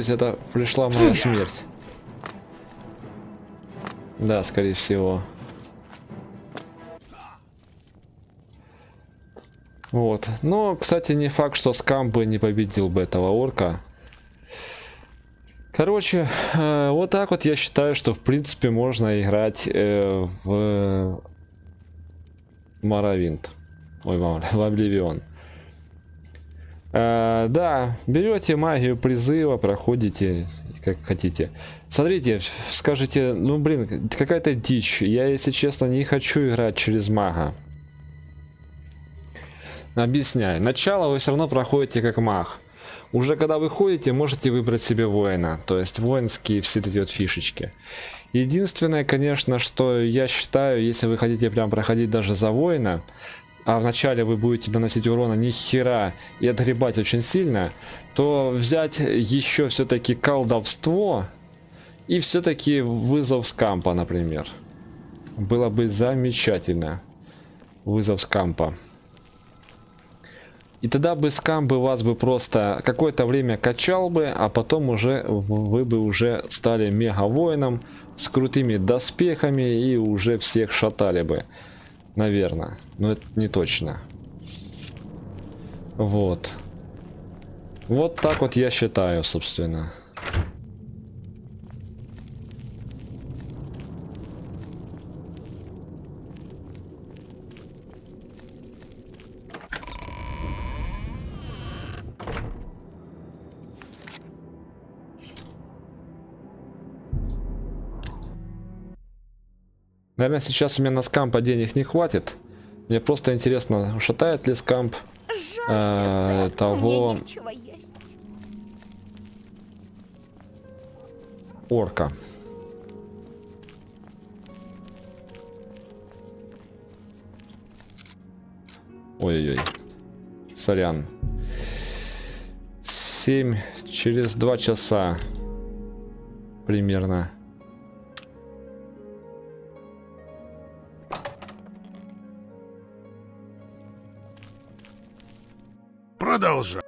Ну, кажется, это пришла моя смерть. Да, скорее всего. Вот. Но, кстати, не факт, что Скам бы не победил бы этого орка. Короче, э, вот так вот я считаю, что в принципе можно играть э, в Моровинт. Ой, в Обливион. Э, да, берете магию призыва, проходите как хотите. Смотрите, скажите, ну блин, какая-то дичь. Я, если честно, не хочу играть через мага. Объясняю. Начало вы все равно проходите как маг. Уже когда вы ходите, можете выбрать себе воина, то есть воинские все эти вот фишечки. Единственное, конечно, что я считаю, если вы хотите прям проходить даже за воина, а вначале вы будете наносить урона ни хера и отгребать очень сильно, то взять еще все-таки колдовство и все-таки вызов скампа, например. Было бы замечательно. Вызов скампа. И тогда бы скам бы вас бы просто какое-то время качал бы, а потом уже вы бы уже стали мега воином с крутыми доспехами и уже всех шатали бы. Наверное. Но это не точно. Вот. Вот так вот я считаю, собственно. Наверное, сейчас у меня на скампа денег не хватит. Мне просто интересно, шатает ли скамп э, того орка. Ой-ой-ой. Сорян. 7 через 2 часа примерно. Продолжай.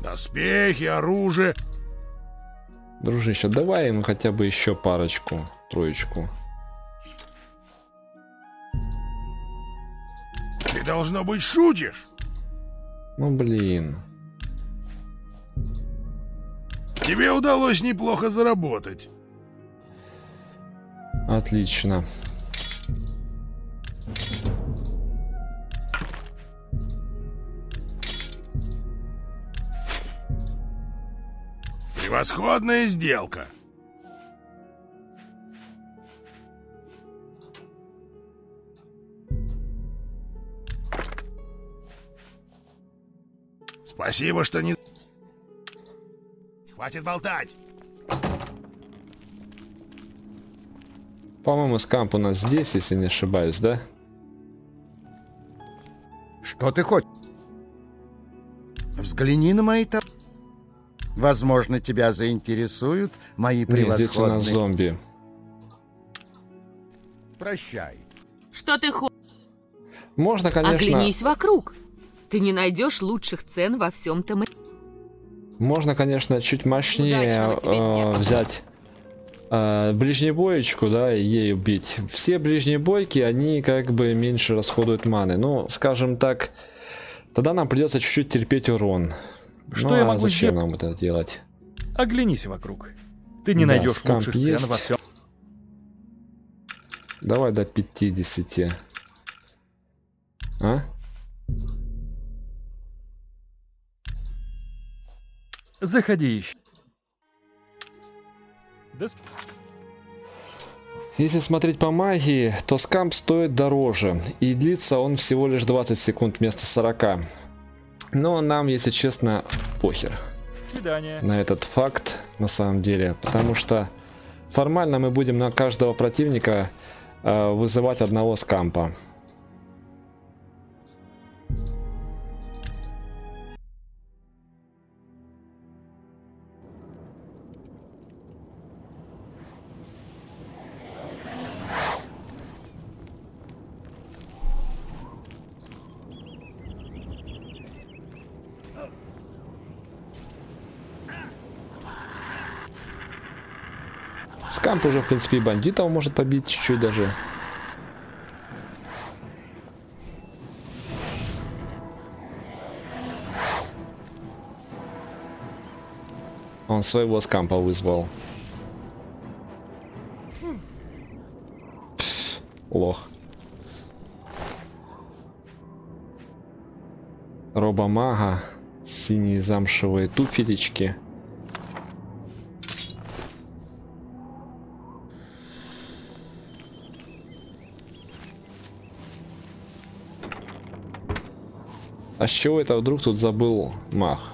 Доспехи, оружие. Дружище, давай ему хотя бы еще парочку, троечку. Ты должно быть шутишь. Ну блин. Тебе удалось неплохо заработать. Отлично. Превосходная сделка. Спасибо, что не... Хватит болтать. По-моему, скамп у нас здесь, если не ошибаюсь, да? Что ты хочешь? Взгляни на мои товары. Возможно, тебя заинтересуют мои превосходные... Нет, здесь у нас зомби. Прощай. Что ты хочешь? Можно, конечно... Оглянись вокруг. Ты не найдешь лучших цен во всем там. Можно, конечно, чуть мощнее э, взять э, ближнебоечку, да, и ей убить. Все ближние бойки, они как бы меньше расходуют маны. Ну, скажем так, тогда нам придется чуть-чуть терпеть урон. Что ну, я а могу зачем сделать? нам это делать? Оглянись вокруг. Ты не Да, найдешь лучших цен есть. во всем. Давай до 50. А? Заходи еще. Если смотреть по магии, то скамп стоит дороже, и длится он всего лишь 20 секунд вместо 40. Но нам, если честно, похер Свидание. на этот факт на самом деле, потому что формально мы будем на каждого противника э, вызывать одного скампа. Скамп уже, в принципе, и бандитов может побить чуть-чуть даже. Он своего скампа вызвал. Лох. Робомага, синие замшевые туфелечки. А с чего это вдруг тут забыл мах?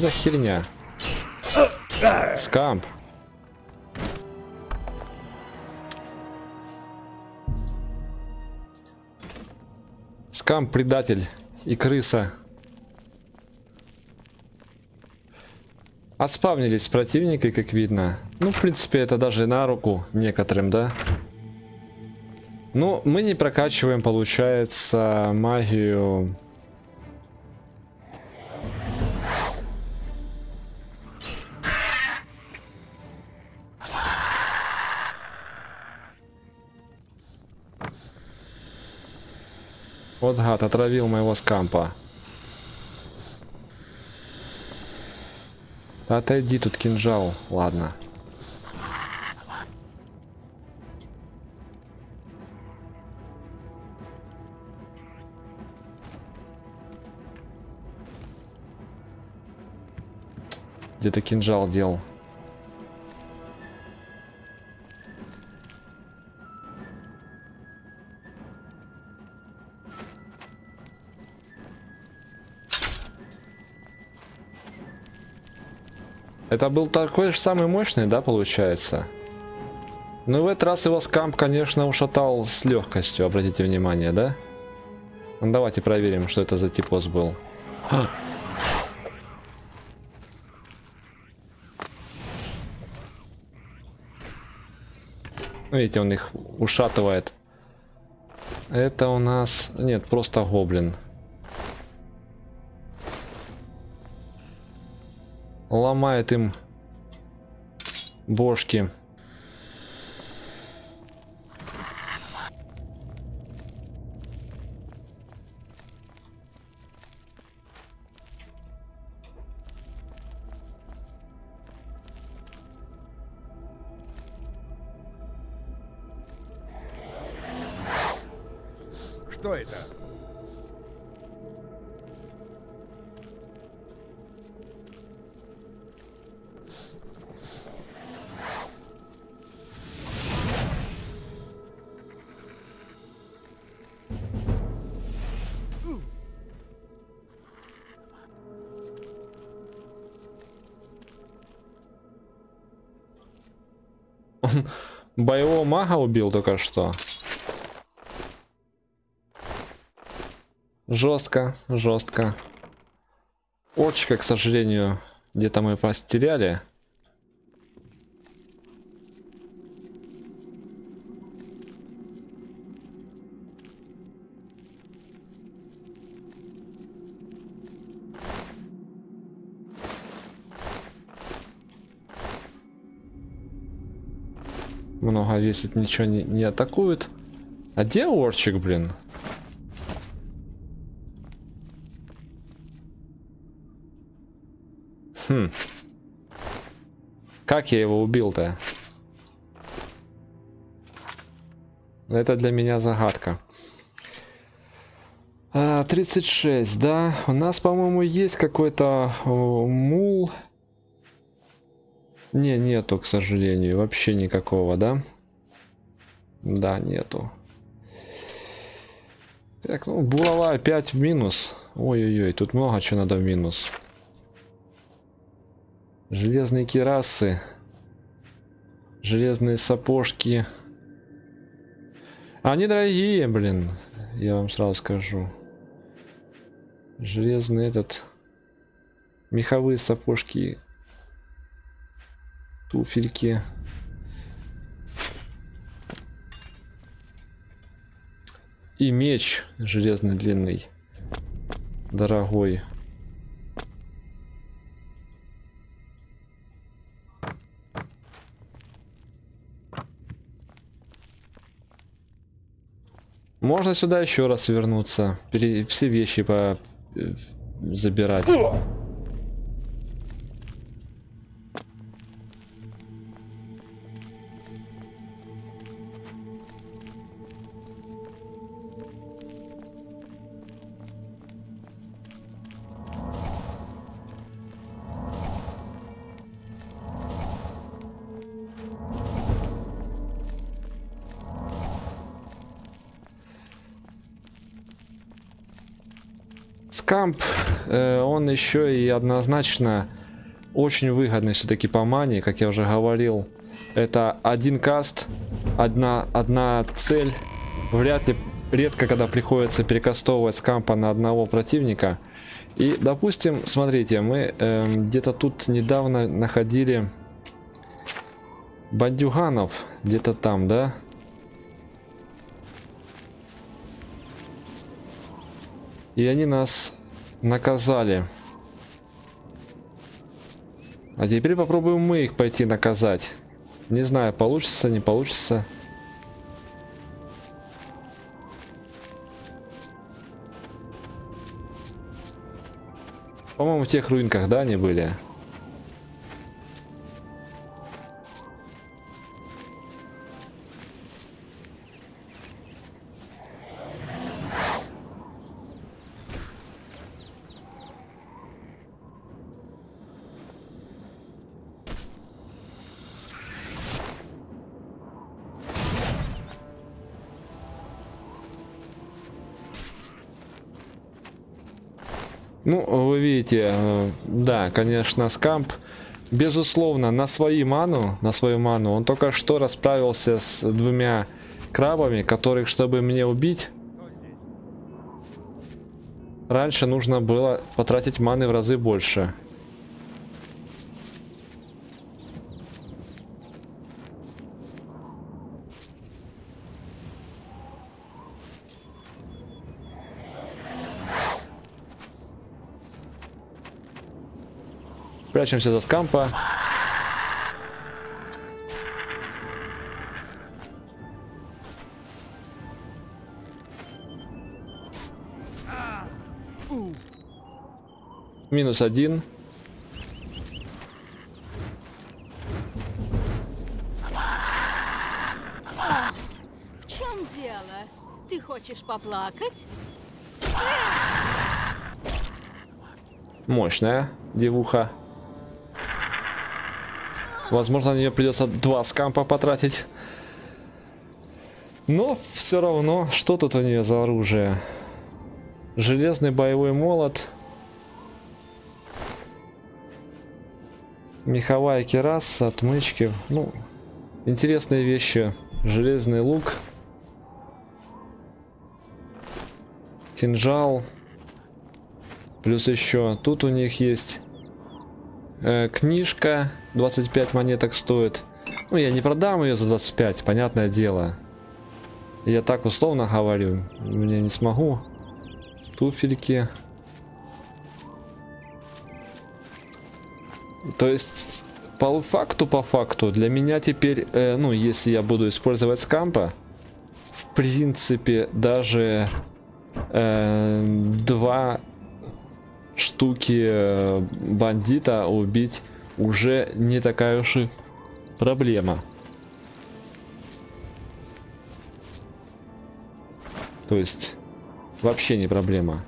За херня? Скамп. Скамп предатель и крыса. Отспавнились противники, как видно. Ну, в принципе, это даже на руку некоторым, да? Ну, мы не прокачиваем, получается, магию Вот гад, отравил моего скампа. Отойди, тут кинжал. Ладно. Где-то кинжал дел. Это был такой же самый мощный, да, получается? Ну, в этот раз его скамп, конечно, ушатал с легкостью, обратите внимание, да? Ну, давайте проверим, что это за типос был. Ха. Ну, Видите, он их ушатывает. Это у нас... Нет, просто гоблин. Ломает им бошки. Убил только что. Жестко, жестко. Орчика, к сожалению, где-то мы потеряли. Весит, ничего не, не атакует. А где орчик, блин? Хм. Как я его убил-то? Это для меня загадка. А, 36, да. У нас, по-моему, есть какой-то мул. Не, нету, к сожалению. Вообще никакого, да? Да, нету. Так, ну, булава опять в минус. Ой-ой-ой, тут много чего надо в минус. Железные керасы. Железные сапожки. Они дорогие, блин. Я вам сразу скажу. Железный этот... Меховые сапожки. Туфельки. И меч железный длинный. Дорогой. Можно сюда еще раз вернуться. Пере... Все вещи по... э, забирать. Он еще и однозначно очень выгодный все-таки по мане, как я уже говорил. Это один каст, одна, одна цель. Вряд ли, редко когда приходится перекастовывать скампа на одного противника. И, допустим, смотрите, мы э, где-то тут недавно находили бандюганов, где-то там, да? И они нас наказали. А теперь попробуем мы их пойти наказать. Не знаю, получится, не получится. По-моему, в тех руинках, да, они были? Ну, вы видите, э, да, конечно, скамп, безусловно, на свою ману, на свою ману, он только что расправился с двумя крабами, которых, чтобы мне убить, раньше нужно было потратить маны в разы больше. Прячемся за скампа. Минус один. В чем дело? Ты хочешь поплакать? Мощная девуха. Возможно, на нее придется два скампа потратить. Но все равно, что тут у нее за оружие? Железный боевой молот. Меховая кераса, отмычки. Ну, интересные вещи. Железный лук. Кинжал. Плюс еще тут у них есть э, книжка, 25 монеток стоит. Ну, я не продам ее за 25, понятное дело. Я так условно говорю, мне не смогу. Туфельки. То есть, по факту, по факту, для меня теперь, э, ну, если я буду использовать скампа, в принципе, даже э, два штуки э, бандита убить уже не такая уж и проблема. То есть, вообще не проблема.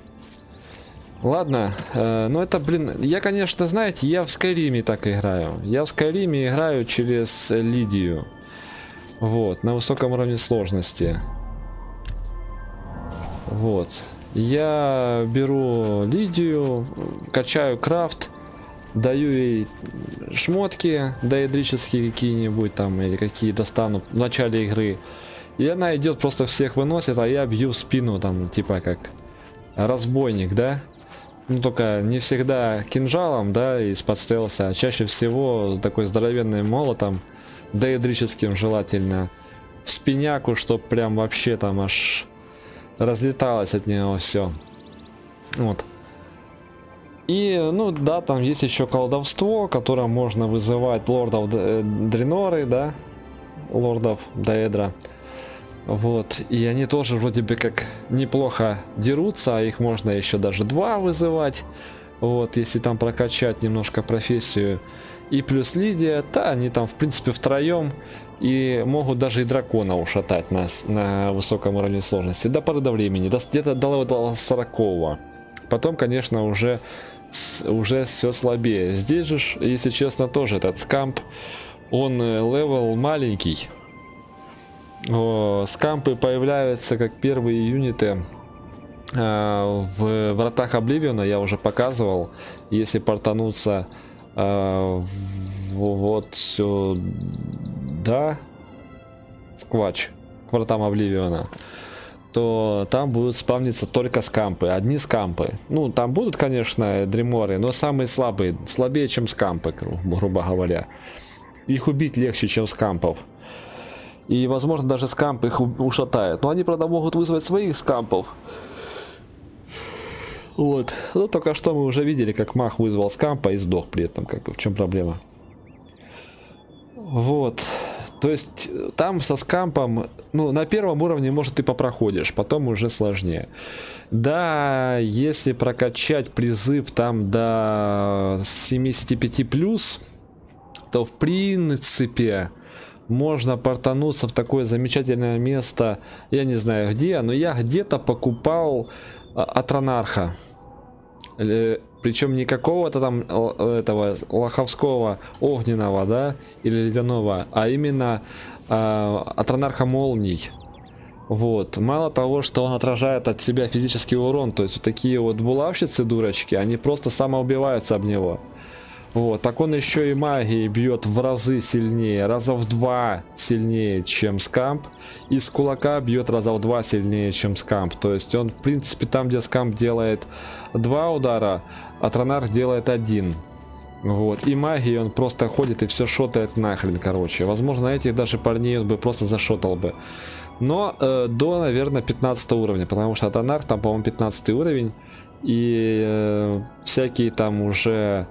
Ладно, э, ну это, блин, я, конечно, знаете, я в Скайриме так играю. Я в Скайриме играю через Лидию. Вот, на высоком уровне сложности. Вот. Я беру Лидию, качаю крафт, даю ей шмотки доэдрические какие-нибудь там, или какие достану в начале игры. И она идет, просто всех выносит, а я бью в спину, там, типа как разбойник, да? Ну, только не всегда кинжалом, да, из-под стелса, а чаще всего такой здоровенным молотом, доэдрическим желательно, в спиняку, чтоб прям вообще там аж разлеталось от него все. Вот. И, ну, да, там есть еще колдовство, которое можно вызывать лордов Дреноры, да, лордов Даэдра. Вот, и они тоже вроде бы как неплохо дерутся, а их можно еще даже два вызывать. Вот, если там прокачать немножко профессию. И плюс Лидия, да, они там в принципе втроем и могут даже и дракона ушатать нас на высоком уровне сложности. До поры до времени, где-то до level а 40-го. Потом, конечно, уже, уже все слабее. Здесь же, если честно, тоже этот скамп, он э, level маленький. О, скампы появляются как первые юниты э, в вратах Обливиона, я уже показывал. Если портануться э, вот сюда, в Квач, к вратам Обливиона, то там будут спавниться только скампы, одни скампы. Ну, там будут, конечно, дреморы, но самые слабые, слабее, чем скампы, грубо говоря. Их убить легче, чем скампов. И, возможно, даже скамп их ушатает. Но они, правда, могут вызвать своих скампов. Вот. Ну, только что мы уже видели, как Мах вызвал скампа и сдох при этом. Как бы, в чем проблема? Вот. То есть, там со скампом, ну, на первом уровне, может, ты попроходишь, потом уже сложнее. Да, если прокачать призыв там до 75+, то, в принципе, можно портануться в такое замечательное место, я не знаю где, но я где-то покупал Атронарха. Причем не какого-то там этого лоховского огненного, да, или ледяного, а именно э, Атронарха молний. Вот. Мало того, что он отражает от себя физический урон, то есть вот такие вот булавщицы дурочки, они просто самоубиваются об него. Вот, так он еще и магией бьет в разы сильнее, раза в два сильнее, чем скамп. И с кулака бьет раза в два сильнее, чем скамп. То есть он, в принципе, там, где скамп делает два удара, а Тронар делает один. Вот, и магией он просто ходит и все шотает нахрен, короче. Возможно, этих даже парней он бы просто зашотал бы. Но э, до, наверное, 15 уровня, потому что Тонар там, по-моему, 15 уровень. И э, всякие там уже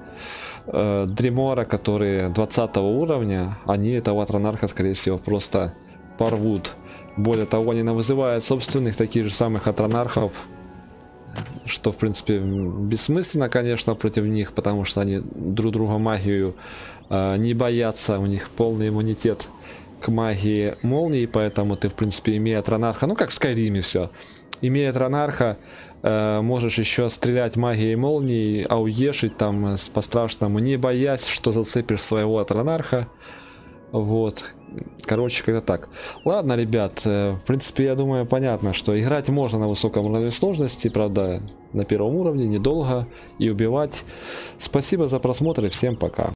Дремора, которые 20 уровня, они этого Тронарха, скорее всего, просто порвут. Более того, они вызывают собственных таких же самых Атронархов, что, в принципе, бессмысленно, конечно, против них, потому что они друг друга магию э, не боятся, у них полный иммунитет к магии молнии, поэтому ты, в принципе, имея Тронарха, ну, как в Скайриме все, имея Тронарха, э, можешь еще стрелять магией молнии, ауешить там э, по-страшному, не боясь, что зацепишь своего Тронарха. Вот. Короче, как-то так. Ладно, ребят, э, в принципе, я думаю, понятно, что играть можно на высоком уровне сложности, правда, на первом уровне, недолго, и убивать. Спасибо за просмотр и всем пока.